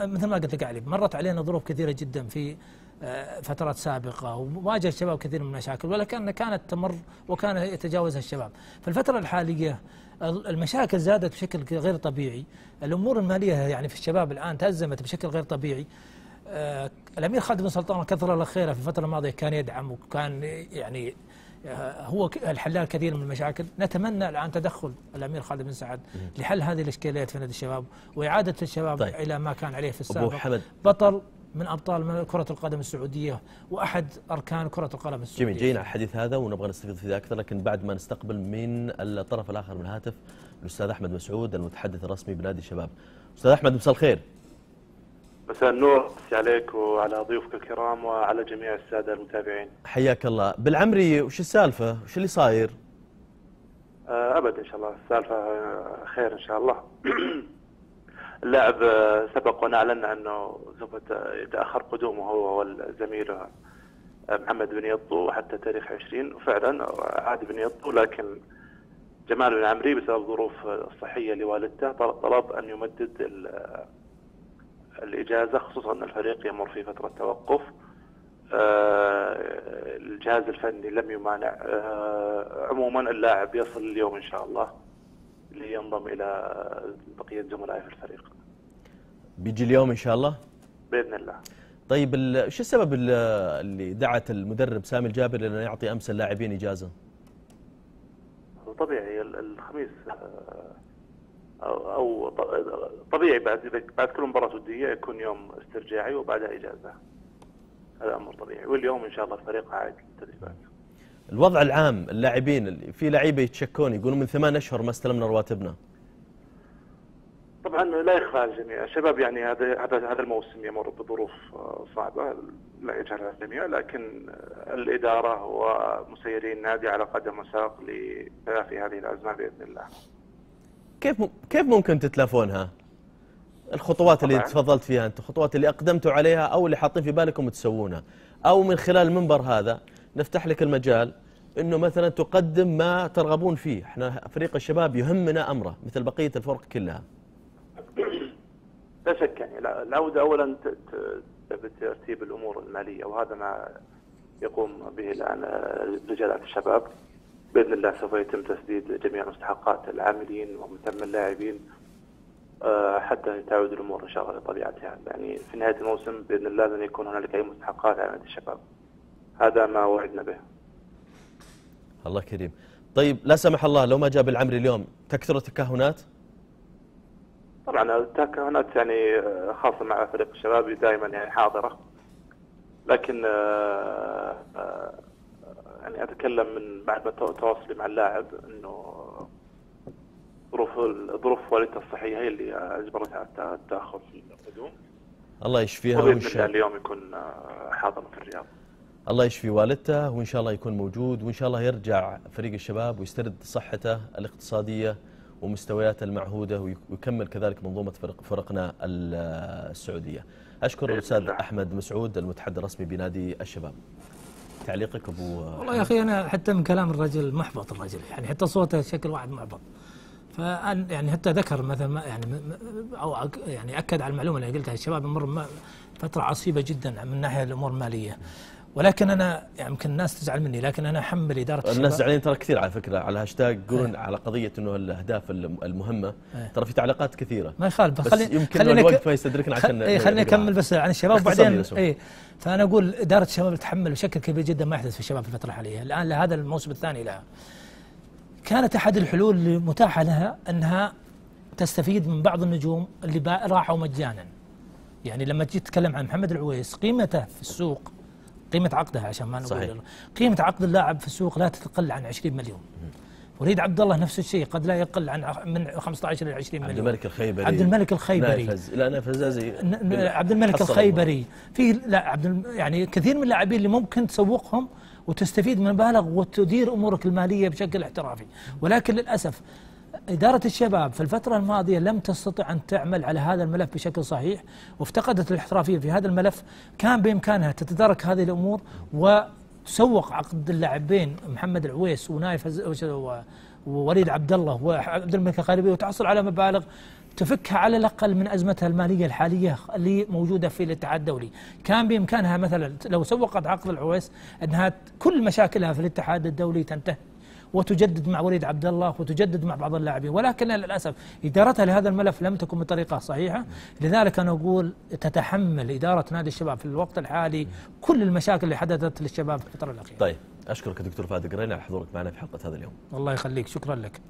مثل ما قلت لك علي مرت علينا ظروف كثيرة جدا في فترات سابقة وواجه الشباب كثير من المشاكل ولكن كانت تمر وكان يتجاوزها الشباب. في الفترة الحالية المشاكل زادت بشكل غير طبيعي. الأمور المالية يعني في الشباب الآن تأزمت بشكل غير طبيعي. آه الأمير خالد بن سلطان كثر الله خيره في الفترة الماضية كان يدعم وكان يعني آه هو الحلال كثير من المشاكل. نتمنى الآن تدخل الأمير خالد بن سعد لحل هذه الإشكاليات في نادي الشباب وإعادة الشباب طيب. إلى ما كان عليه في السابق. بطل من أبطال كرة القدم السعودية وأحد أركان كرة القدم السعودية. جميل جينا على الحديث هذا ونبغى نستفيد فيه أكثر لكن بعد ما نستقبل من الطرف الآخر من الهاتف الأستاذ أحمد مسعود المتحدث الرسمي بنادي الشباب أستاذ أحمد مساء الخير. مساء النور عليك وعلى ضيوفك الكرام وعلى جميع السادة المتابعين. حياك الله. بالعمري وش السالفة؟ وش اللي صاير؟ أبد إن شاء الله. السالفة آه، خير إن شاء الله. اللاعب آه، سبق ونعلن أنه سوف يتأخر قدومه هو وزميله محمد بن يطو حتى تاريخ 20 وفعلا عاد بن يطو لكن جمال بن عمري بسبب ظروف الصحية لوالدته طلب أن يمدد الإجازة خصوصا أن الفريق يمر في فترة توقف. آه، الجهاز الفني لم يمانع. آه، عموما اللاعب يصل اليوم إن شاء الله لينضم إلى بقية زملائه في الفريق. بيجي اليوم إن شاء الله؟ بإذن الله. طيب شو السبب اللي دعت المدرب سامي الجابر انه يعطي أمس اللاعبين إجازة؟ طبيعي الخميس آه، أو طبيعي بعد بعد كل مباراة ودية يكون يوم استرجاعي وبعدها إجازة. هذا أمر طبيعي. واليوم إن شاء الله الفريق عاد للتدريبات الوضع العام اللاعبين في لعيبة يتشكون يقولون من ثمان أشهر ما استلمنا رواتبنا. طبعا لا يخفى على الجميع الشباب يعني هذا هذا هذا الموسم يمر بظروف صعبة لا يجهلها الجميع لكن الإدارة ومسيرين النادي على قدم وساق لتلافي هذه الأزمة بإذن الله. كيف كيف ممكن تتلافونها؟ الخطوات اللي تفضلت فيها أنت الخطوات اللي أقدمتوا عليها أو اللي حاطين في بالكم تسوونها أو من خلال المنبر هذا نفتح لك المجال إنه مثلا تقدم ما ترغبون فيه. إحنا فريق الشباب يهمنا أمره مثل بقية الفرق كلها. لا شك يعني العوده اولا بترتيب الأمور المالية وهذا ما يقوم به الآن رجالات الشباب. بإذن الله سوف يتم تسديد جميع مستحقات العاملين ومتم اللاعبين آه، حتى تعود الأمور إن شاء الله لطبيعتها. يعني في نهاية الموسم بإذن الله لن يكون هنالك أي مستحقات على نادي الشباب. هذا ما وعدنا به. الله كريم. طيب لا سمح الله لو ما جاب العمري اليوم تكثر التكهنات؟ طبعا التكهنات يعني آه، خاصة مع فريق الشباب دائما يعني حاضرة. لكن آه، يعني أتكلم من بعد ما تواصلي مع اللاعب إنه ظروف ظروف والدته الصحيه هي اللي اجبرته على التأخر في القدوم الله يشفيها وان شاء الله اليوم يكون حاضر في الرياض. الله يشفي والدته وإن شاء الله يكون موجود وإن شاء الله يرجع فريق الشباب ويسترد صحته الاقتصادية ومستوياته المعهودة ويكمل كذلك منظومة فرق فرقنا السعودية. أشكر الأستاذ أحمد مسعود المتحدث الرسمي بنادي الشباب. تعليقك أبو والله يا أخي أنا حتى من كلام الرجل محبط الرجل يعني حتى صوته شكل واحد محبط فأن يعني حتى ذكر مثلا ما يعني أو يعني أكد على المعلومة اللي قلتها الشباب يمر فترة عصيبة جدا من ناحية الأمور المالية ولكن أنا يعني يمكن الناس تزعل مني لكن أنا أحمل إدارة الشباب. الناس زعلانين ترى كثير على فكرة على هاشتاج يقولون على قضية إنه الأهداف المهمة. إيه. ترى في تعليقات كثيرة. ما يخالف بس خلي يمكن خلينا الوقت ما يستدركنا عشان اي خليني أكمل بس عن الشباب وبعدين اي فأنا أقول إدارة الشباب تحمل بشكل كبير جدا ما يحدث في الشباب في الفترة الحالية. الآن لهذا الموسم الثاني لها. كانت أحد الحلول المتاحة لها إنها تستفيد من بعض النجوم اللي راحوا مجانا. يعني لما تجي تتكلم عن محمد العويس قيمته في السوق قيمة عقدها عشان ما نقول صحيح. قيمة عقد اللاعب في السوق لا تقل عن 20 مليون. وليد عبد الله نفس الشيء قد لا يقل عن من 15 إلى 20 مليون. عبد الملك الخيبري. عبد الملك الخيبري. نافذ لا نافذ عبد الملك الخيبري. في لا عبد يعني كثير من اللاعبين اللي ممكن تسوقهم وتستفيد من مبالغ وتدير أمورك المالية بشكل احترافي. ولكن للأسف إدارة الشباب في الفترة الماضية لم تستطع أن تعمل على هذا الملف بشكل صحيح وافتقدت الاحترافية في هذا الملف. كان بإمكانها تتدارك هذه الأمور وتسوق عقد اللاعبين محمد العويس ونايف ووليد عبد الله وعبد الملك الخالبي وتحصل على مبالغ تفكها على الأقل من أزمتها المالية الحالية اللي موجودة في الاتحاد الدولي، كان بإمكانها مثلا لو سوقت عقد العويس أنها كل مشاكلها في الاتحاد الدولي تنتهي. وتجدد مع وليد عبد الله وتجدد مع بعض اللاعبين ولكن للأسف إدارتها لهذا الملف لم تكن بطريقة صحيحة لذلك أنا أقول تتحمل إدارة نادي الشباب في الوقت الحالي كل المشاكل اللي حدثت للشباب في الفترة الأخيرة. طيب أشكرك دكتور فهد القريني على حضورك معنا في حلقة هذا اليوم. الله يخليك شكرا لك.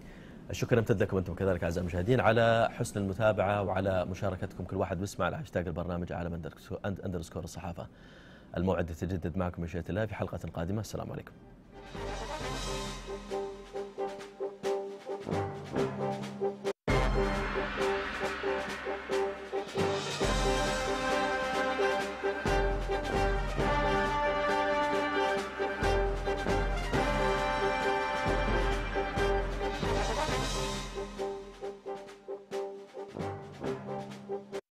الشكر يمتد لكم أنتم كذلك أعزائي المشاهدين على حسن المتابعة وعلى مشاركتكم كل واحد بيسمع على هاشتاج البرنامج عالم اندرسكور الصحافة. الموعد يتجدد معكم مشيئه الله في حلقة قادمة السلام عليكم. Thank you.